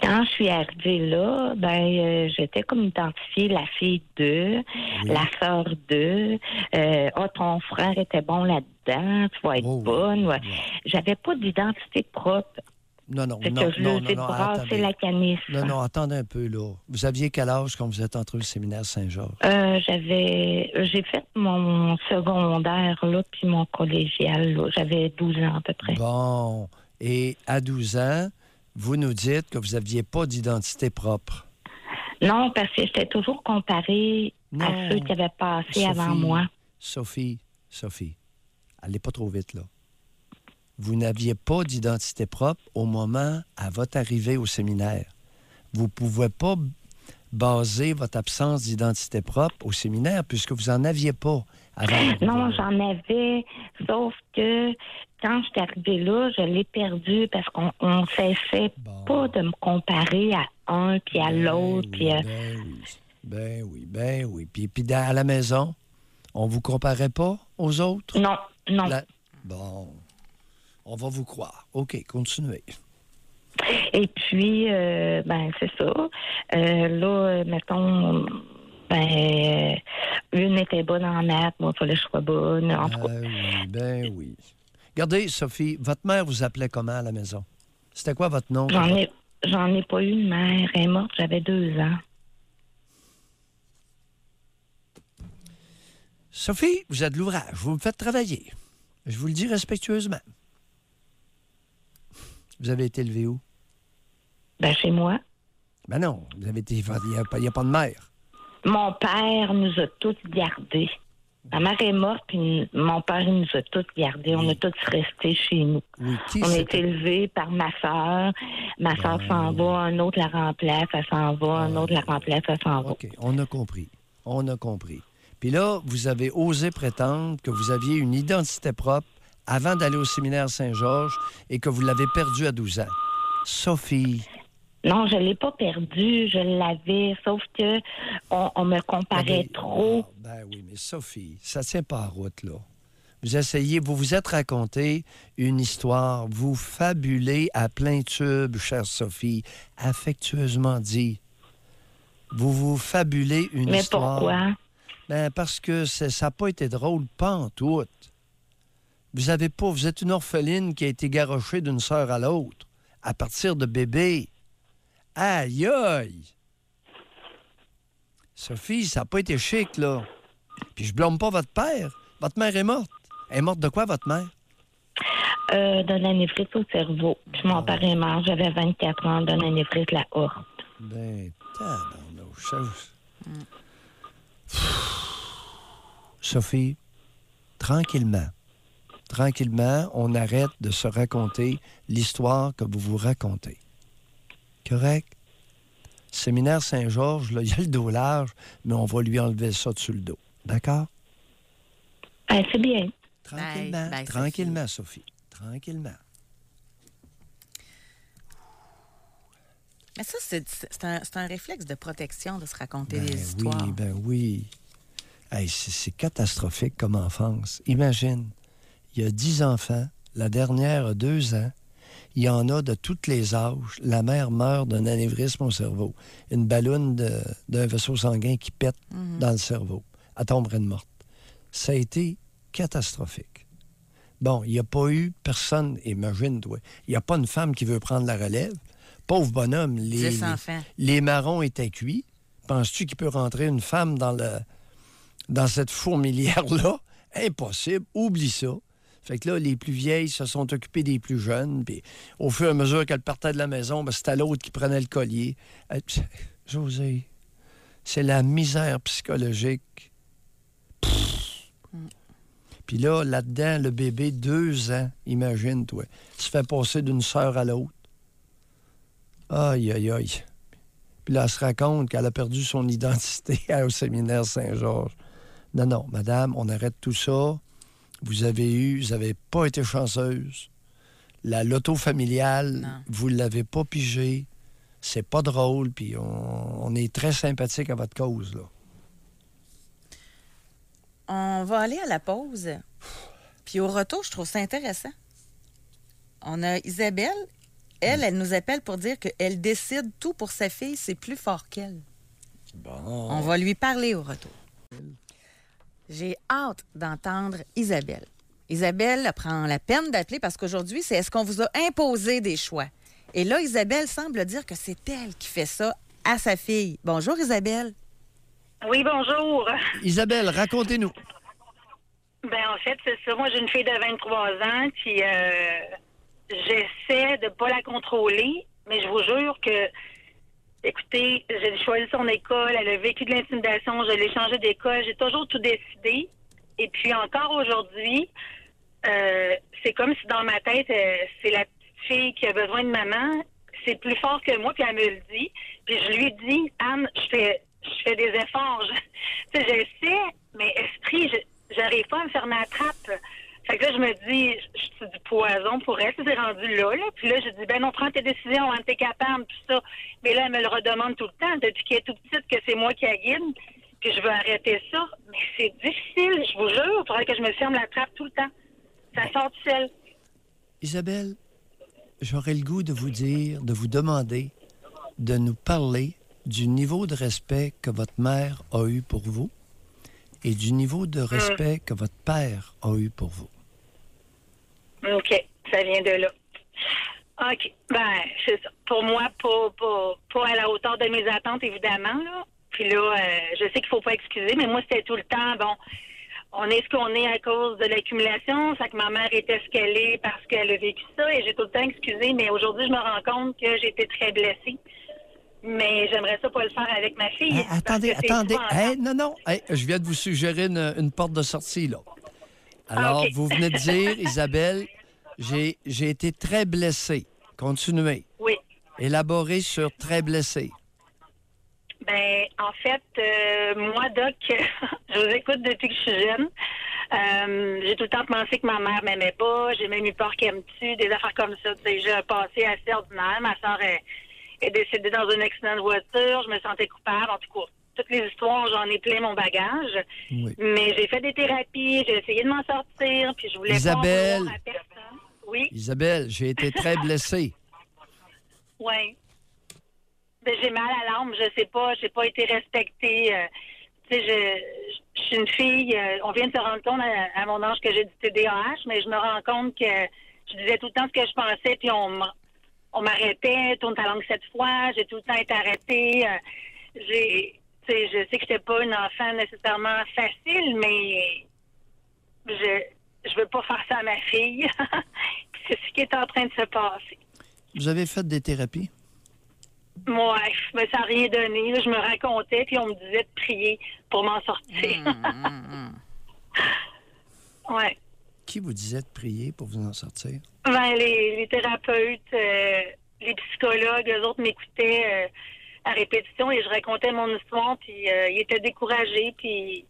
Quand je suis arrivée là, ben euh, j'étais comme identifiée la fille de, la sœur de, euh, ah ton frère était bon là-dedans, tu vas être
Oh,
bonne. ouais. J'avais pas d'identité propre.
Non, non, non,
que je
non, non, non, attendez.
la canisse.
Non, non, attendez un peu, là. Vous aviez quel âge quand vous êtes entré au séminaire Saint-Georges?
Euh, j'avais, j'ai fait mon secondaire, là, puis mon collégial, là. J'avais 12 ans à peu près.
Bon. Et à 12 ans, vous nous dites que vous n'aviez pas d'identité propre.
Non, parce que j'étais toujours comparée
Non.
à ceux qui avaient passé avant moi.
Sophie, Sophie, allez pas trop vite, là. Vous n'aviez pas d'identité propre au moment à votre arrivée au séminaire. Vous ne pouvez pas baser votre absence d'identité propre au séminaire puisque vous n'en aviez pas avant.
Non, j'en avais, sauf que quand je suis arrivée là, je l'ai perdu parce qu'on on cessait
Bon.
pas de me comparer à un puis à
Ben
l'autre.
oui,
puis à-
Ben oui, ben oui, ben oui. Puis, puis dans- à la maison, on vous comparait pas aux autres?
Non, non.
La- Bon, on va vous croire. OK, continuez.
Et puis, euh, ben, c'est ça. Euh, là, euh, mettons, ben, euh, une était bonne en maths, moi, il fallait que je sois bonne. En tout cas,
Ben oui, ben oui. Regardez, Sophie, votre mère vous appelait comment à la maison? C'était quoi votre nom?
j'en ai, j'en ai pas eu de mère. Elle est morte, j'avais deux ans.
Sophie, vous êtes de l'ouvrage. Vous me faites travailler. Je vous le dis respectueusement. Vous avez été élevé où?
Ben, chez moi.
Ben non, vous avez été. Il n'y a, a pas de mère.
Mon père nous a tous gardés. Ma mère est morte, puis mon père il nous a tous gardés. On a tous resté chez nous.
Oui,
On a été élevés par ma soeur. Ma soeur s'en va, un autre la remplace, elle s'en va, un autre la remplace, elle s'en va.
OK, on a compris. On a compris. Puis là, vous avez osé prétendre que vous aviez une identité propre avant d'aller au séminaire Saint-Georges et que vous l'avez perdue à 12 ans. Sophie,
Non, je l'ai pas perdu, je l'avais, sauf que on, on me comparait
Ah,
trop.
Ben oui, mais Sophie, ça tient pas en route, là. Vous essayez, vous vous êtes raconté une histoire, vous fabulez à plein tube, chère Sophie, affectueusement dit. Vous vous fabulez une
Mais
histoire.
pourquoi?
Ben parce que ça n'a pas été drôle, pas en tout. Vous avez pas, vous êtes une orpheline qui a été garochée d'une sœur à l'autre, à partir de bébé. Aïe aïe! Sophie, ça n'a pas été chic, là. Puis je blâme pas votre père. Votre mère est morte. Elle est morte de quoi, votre mère?
Euh, d'un anévrisme au cerveau. Puis mon père est mort, j'avais 24 ans, d'un anévrisme la horte.
Ben, tabarnouche, ça- Sophie, tranquillement, tranquillement, on arrête de se raconter l'histoire que vous vous racontez. Correct? Séminaire Saint-Georges, là, il y a le dos large, mais on va lui enlever ça dessus le dos. D'accord?
Ben, c'est bien.
Tranquillement,
Bye, bye,
tranquillement, Sophie. Tranquillement.
Mais ça, c'est c'est un, c'est un réflexe de protection de se raconter
Ben
des histoires.
Oui, ben oui. Hey, c'est catastrophique comme enfance. Imagine, il y a dix enfants, la dernière a deux ans, il y en a de tous les âges. La mère meurt d'un anévrisme au cerveau. Une ballonne d'un vaisseau sanguin qui pète dans le cerveau. Elle tomberait de morte. Ça a été catastrophique. Bon, il n'y a pas eu personne, imagine, il n'y a pas une femme qui veut prendre la relève. Pauvre bonhomme, les marrons étaient cuits. Penses-tu qu'il peut rentrer une femme dans, le, dans cette fourmilière-là? Impossible. Oublie ça. Fait que là, les plus vieilles se sont occupées des plus jeunes. Puis au fur et à mesure qu'elles partaient de la maison, ben, c'était l'autre qui prenait le collier. Euh, pff, José, c'est la misère psychologique. Puis là, là-dedans, le bébé, deux ans, imagine-toi, se fait passer d'une sœur à l'autre. Aïe, aïe, aïe. Puis là, elle se raconte qu'elle a perdu son identité au séminaire Saint-Georges. Non, non, madame, on arrête tout ça. Vous avez eu, vous n'avez pas été chanceuse. La loto familiale,
Non.
vous ne l'avez pas pigé. C'est pas drôle, puis on, on est très sympathique à votre cause, là.
On va aller à la pause. Puis au retour, je trouve ça intéressant. On a Isabelle. Elle, elle nous appelle pour dire qu'elle décide tout pour sa fille, c'est plus fort qu'elle.
Bon.
On va lui parler au retour. J'ai hâte d'entendre Isabelle. Isabelle prend la peine d'appeler parce qu'aujourd'hui, c'est est-ce qu'on vous a imposé des choix? Et là, Isabelle semble dire que c'est elle qui fait ça à sa fille. Bonjour, Isabelle.
Oui, bonjour.
Isabelle, racontez-nous.
Ben en fait, c'est ça. Moi, j'ai une fille de 23 ans, puis euh, j'essaie de pas la contrôler, mais je vous jure que, écoutez, j'ai choisi son école, elle a vécu de l'intimidation, je l'ai changé d'école, j'ai toujours tout décidé. Et puis encore aujourd'hui, euh, c'est comme si dans ma tête, euh, c'est la petite fille qui a besoin de maman. C'est plus fort que moi, puis elle me le dit. Puis je lui dis, Anne, je fais, je fais des efforts. Je, tu sais, mais esprit, je- j'arrive pas à me fermer la trappe. Fait que là, je me dis, suis du poison pour elle, c'est rendu là, là. Puis là, je dis, ben non, prends tes décisions, hein, t'es capable, tout ça. Mais là, elle me le redemande tout le temps, depuis qu'elle est toute petite, que c'est moi qui la guide. Puis je veux arrêter ça. Mais c'est difficile, je vous jure. Il faudrait que je me ferme la trappe tout le temps. Ça sort du sel.
Isabelle, j'aurais le goût de vous dire, de vous demander de nous parler du niveau de respect que votre mère a eu pour vous et du niveau de respect que votre père a eu pour vous.
OK, ça vient de là. OK, ben, c'est ça. Pour moi, pas, pas, pas à la hauteur de mes attentes, évidemment, là. Puis là, euh, je sais qu'il faut pas excuser, mais moi, c'était tout le temps, bon, on est ce qu'on est à cause de l'accumulation, ça que ma mère était ce qu'elle est parce qu'elle a vécu ça, et j'ai tout le temps excusé, mais aujourd'hui, je me rends compte que été très blessée. Mais j'aimerais ça pas le faire avec ma fille.
Attendez, attendez. Hey, non, non. Hey, je viens de vous suggérer une, une porte de sortie, là. Alors,
Ah, ok.
vous venez de dire, Isabelle, j'ai j'ai été très blessé. Continuez.
Oui.
Élaborez sur très blessé.
Ben, en fait, euh, moi, Doc, je vous écoute depuis que je suis jeune. Euh, j'ai tout le temps pensé que ma mère m'aimait pas. J'ai même eu peur qu'elle me tue, des affaires comme ça. Tu sais, J'ai un passé assez ordinaire. Ma soeur est, est décédée dans un accident de voiture. Je me sentais coupable. En tout cas, toutes les histoires, j'en ai plein mon bagage.
Oui.
Mais j'ai fait des thérapies. J'ai essayé de m'en sortir. Puis je voulais
Isabelle.
pas à personne. Oui,
Isabelle, j'ai été très blessé.
oui. Ben, j'ai mal à l'âme, je sais pas, j'ai pas été respectée. euh, tu sais, je, je suis une fille, euh, on vient de se rendre compte à, à mon âge que j'ai du TDAH, mais je me rends compte que je disais tout le temps ce que je pensais, puis on, on m'arrêtait, tourne ta langue cette fois, j'ai tout le temps été arrêtée. euh, j'ai, tu sais, je sais que j'étais pas une enfant nécessairement facile, mais je, je veux pas faire ça à ma fille. C'est ce qui est en train de se passer.
Vous avez fait des thérapies?
Moi, mais ça n'a rien donné. là. Je me racontais, puis on me disait de prier pour m'en sortir. ouais.
Qui vous disait de prier pour vous en sortir?
Ben, les, les thérapeutes, euh, les psychologues, eux autres m'écoutaient euh, à répétition et je racontais mon histoire, puis euh, ils étaient découragés, puis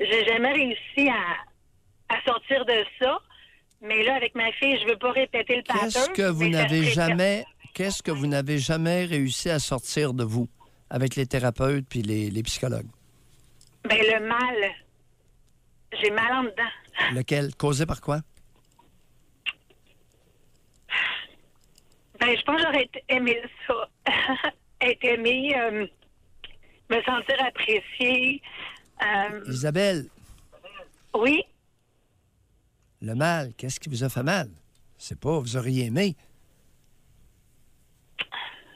j'ai jamais réussi à, à sortir de ça. Mais là, avec ma fille, je veux pas répéter le pattern.
Qu'est-ce que vous n'avez jamais, qu'est-ce que vous n'avez jamais réussi à sortir de vous avec les thérapeutes puis les, les psychologues?
Ben, le mal. J'ai mal en dedans.
Lequel? Causé par quoi?
Ben, je pense que j'aurais aimé ça. Être aimé, euh, me sentir appréciée. Euh,
Isabelle,
oui,
le mal, qu'est-ce qui vous a fait mal? C'est pas, vous auriez aimé.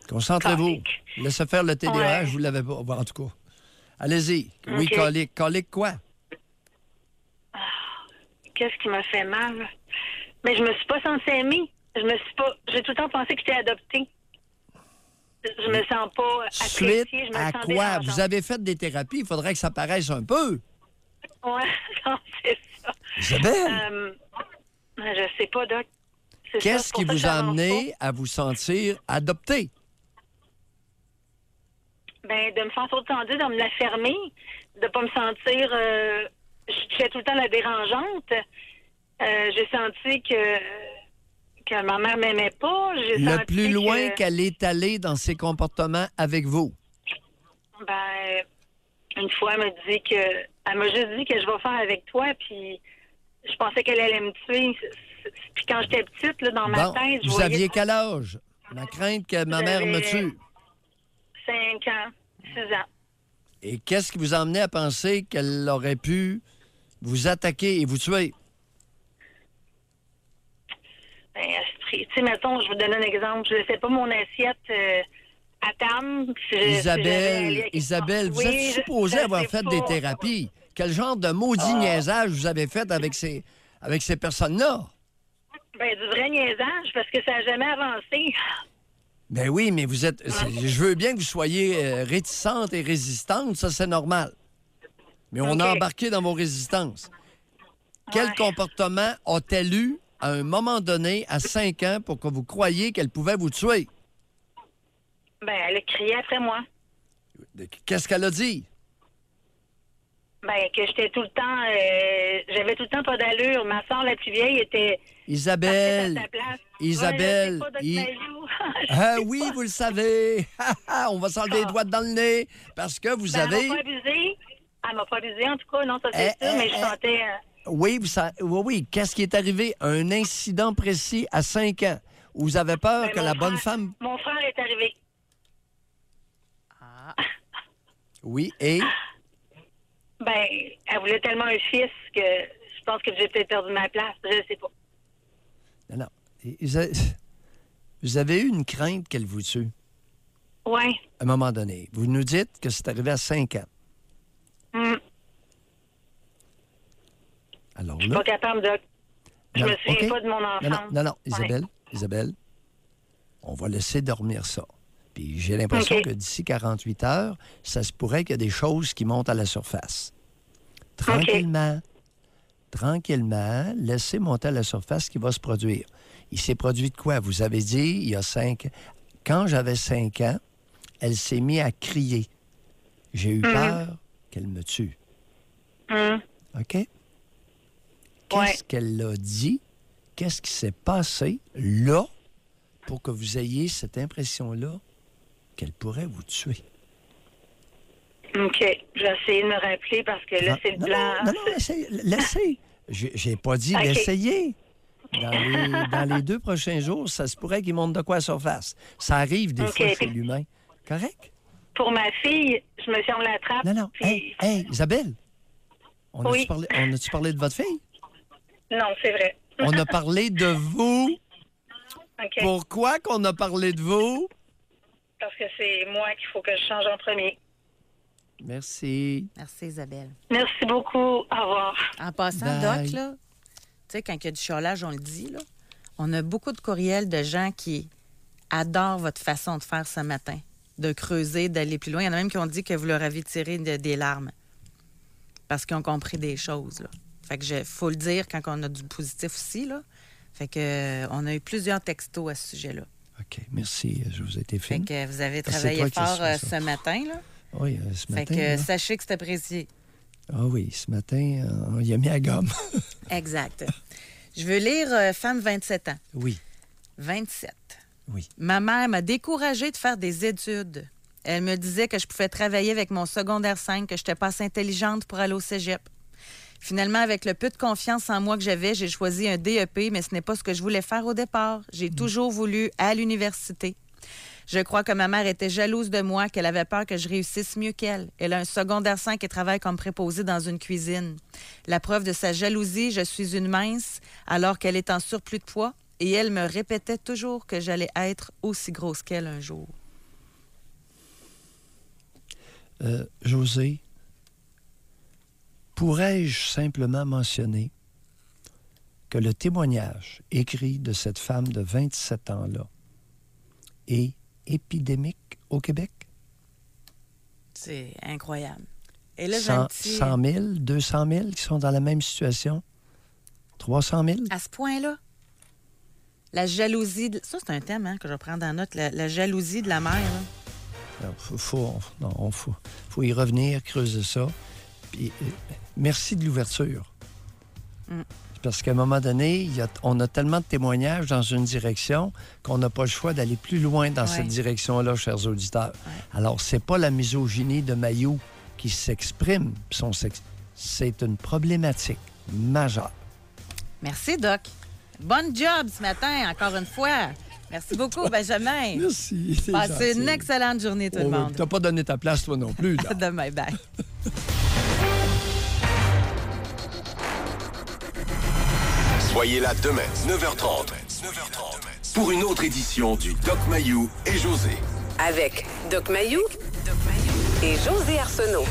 Concentrez-vous. Laissez faire le TDAH,
Ouais.
vous l'avez pas. En tout cas. Allez-y. Oui, colique. Colique quoi?
Qu'est-ce qui m'a fait mal? Mais je me suis pas censée aimer. Je me suis pas. J'ai tout le temps pensé que j'étais adoptée. Je me sens pas appréciée.
Suite
je me
à
sens
quoi? Vous avez fait des thérapies, il faudrait que ça paraisse un peu.
Ouais, c'est ça.
Isabelle,
Euh, je sais pas, Doc.
Qu'est-ce qui vous a amené à vous sentir adopté?
pas. Ben, de me sentir tendue, de me la fermer, de pas me sentir. euh, je fais tout le temps la dérangeante. Euh, j'ai senti que que ma mère m'aimait pas. J'ai
Le
senti
plus loin
que-
qu'elle est allée dans ses comportements avec vous.
Ben, une fois, elle m'a dit que. Elle m'a juste dit que je vais faire avec toi, puis je pensais qu'elle allait me tuer. Puis quand j'étais petite, là, dans ma
Bon,
tête, je
vous
voyais
aviez quel âge? Ma crainte que ma mère me tue.
5 ans, 6 ans.
Et qu'est-ce qui vous a amené à penser qu'elle aurait pu vous attaquer et vous tuer?
Ben. Tu sais, mettons, je vous donne un exemple. Je laissais pas mon assiette euh, à je- si
Isabelle, Isabelle, vous
Oui,
êtes supposée avoir
sais
fait
pas.
des thérapies. Quel genre de maudit
Ah.
niaisage vous avez fait avec ces, avec ces personnes-là?
Ben, du vrai niaisage, parce que ça n'a jamais avancé.
Ben oui, mais vous êtes. c'est- Je veux bien que vous soyez euh, réticente et résistante, ça c'est normal. Mais on a embarqué dans vos résistances. Quel comportement a-t-elle eu à un moment donné, à 5 ans, pour que vous croyiez qu'elle pouvait vous tuer?
Ben, elle a crié après moi.
Qu'est-ce qu'elle a dit?
Ben, que j'étais tout le temps. euh, J'avais tout le temps pas d'allure. Ma soeur, la plus vieille, était.
Isabelle,
parfaite à sa place.
Isabelle,
Ouais, je sais pas, Doc
I-
Mayou. Je
Ah
sais
oui,
pas.
vous le savez. On va s'enlever les doigts dans le nez parce que vous
Ben,
avez.
Elle m'a pas abusé, en tout cas. Non, ça
Eh,
c'est sûr,
eh,
mais je
eh.
sentais. euh,
Oui, vous sa- oui, oui. Qu'est-ce qui est arrivé? Un incident précis à 5 ans vous avez peur
ben,
que la bonne femme.
Mon frère est arrivé.
Oui, et?
Ben, elle voulait tellement un fils que je pense que j'ai peut-être perdu ma place. Je sais pas.
Non, non. Vous avez- eu une crainte qu'elle vous tue?
Ouais.
à un moment donné. Vous nous dites que c'est arrivé à 5 ans.
Hum,
Alors
Je suis
là.
pas capable de. Je
Non,
me souviens pas de mon
Non,
enfance.
non, non, non. Isabelle, Isabelle, on va laisser dormir ça. Puis j'ai l'impression que d'ici 48 heures, ça se pourrait qu'il y ait des choses qui montent à la surface. Tranquillement, tranquillement, laissez monter à la surface ce qui va se produire. Il s'est produit de quoi? Vous avez dit, il y a cinq... Quand j'avais 5 ans, elle s'est mise à crier. J'ai eu
Mhm.
peur qu'elle me tue.
Hum.
OK? Qu'est-ce qu'elle a dit? Qu'est-ce qui s'est passé là pour que vous ayez cette impression-là qu'elle pourrait vous tuer?
OK. Je vais essayer de me rappeler parce que là,
Non,
c'est le
non,
blanc.
Non, non, essayez, laissez. J'ai j'ai pas dit
OK.
d'essayer. Dans les, dans les deux prochains jours, ça se pourrait qu'il monte de quoi à la surface. Ça arrive des fois chez l'humain. Correct?
Pour ma fille, je me suis on la trappe.
Non, non.
puis-
Hey, hey, Isabelle, on a-tu
Oui.
parlé, on a-tu parlé de votre fille?
Non, c'est vrai.
On a parlé de vous.
OK.
Pourquoi qu'on a parlé de vous?
Parce que c'est moi qu'il faut que je change en premier.
Merci.
Merci, Isabelle.
Merci beaucoup. Au revoir.
En passant,
Bye.
Doc, là, tu sais, quand il y a du chiolage, on le dit, là, on a beaucoup de courriels de gens qui adorent votre façon de faire ce matin, de creuser, d'aller plus loin. Il y en a même qui ont dit que vous leur avez tiré de- des larmes parce qu'ils ont compris des choses. Là. Fait que je, faut le dire quand on a du positif aussi. Là. Fait que euh, on a eu plusieurs textos à ce sujet-là.
OK, merci. Je vous ai été
Fait que vous avez travaillé fort euh, ce matin. Là.
Oui, euh, ce
Fait
matin.
que
là.
sachez que c'est apprécié.
Ah oui, ce matin, euh, on y a mis à gomme.
Exact. Je veux lire euh, Femme 27 ans.
oui,
27.
Oui.
Ma mère m'a découragée de faire des études. Elle me disait que je pouvais travailler avec mon secondaire 5, que je n'étais pas assez intelligente pour aller au cégep. Finalement, avec le peu de confiance en moi que j'avais, j'ai choisi un DEP, mais ce n'est pas ce que je voulais faire au départ. J'ai toujours voulu à l'université. Je crois que ma mère était jalouse de moi, qu'elle avait peur que je réussisse mieux qu'elle. Elle a un secondaire 5 et travaille comme préposée dans une cuisine. La preuve de sa jalousie, je suis une mince, alors qu'elle est en surplus de poids, et elle me répétait toujours que j'allais être aussi grosse qu'elle un jour.
Euh, José, pourrais-je simplement mentionner que le témoignage écrit de cette femme de 27 ans-là est épidémique au Québec?
C'est incroyable. Et là, j'ai un
100,
petit...
100 000, 200 000 qui sont dans la même situation? 300 000?
À ce point-là, la jalousie... de- Ça, c'est un thème hein, que je vais prendre en note. La, la jalousie de la mère.
Il faut, faut, non, on faut, faut y revenir, creuser ça. Puis, euh, merci de l'ouverture.
Mm.
Parce qu'à un moment donné, il y a- on a tellement de témoignages dans une direction qu'on n'a pas le choix d'aller plus loin dans
Ouais.
cette direction-là, chers auditeurs. Alors, c'est pas la misogynie de Maillot qui s'exprime, c'est une problématique majeure.
Merci, Doc. Bonne job ce matin, encore une fois. Merci beaucoup, Benjamin.
Merci. c'est
Passez une
gentil.
excellente journée, tout le
Oh,
monde.
T'as pas donné ta place, toi non plus. là.
À demain, bye.
Soyez là demain, 9h30. 9h30. pour une autre édition du Doc Mayou et José.
Avec Doc Mayou et José Arsenault.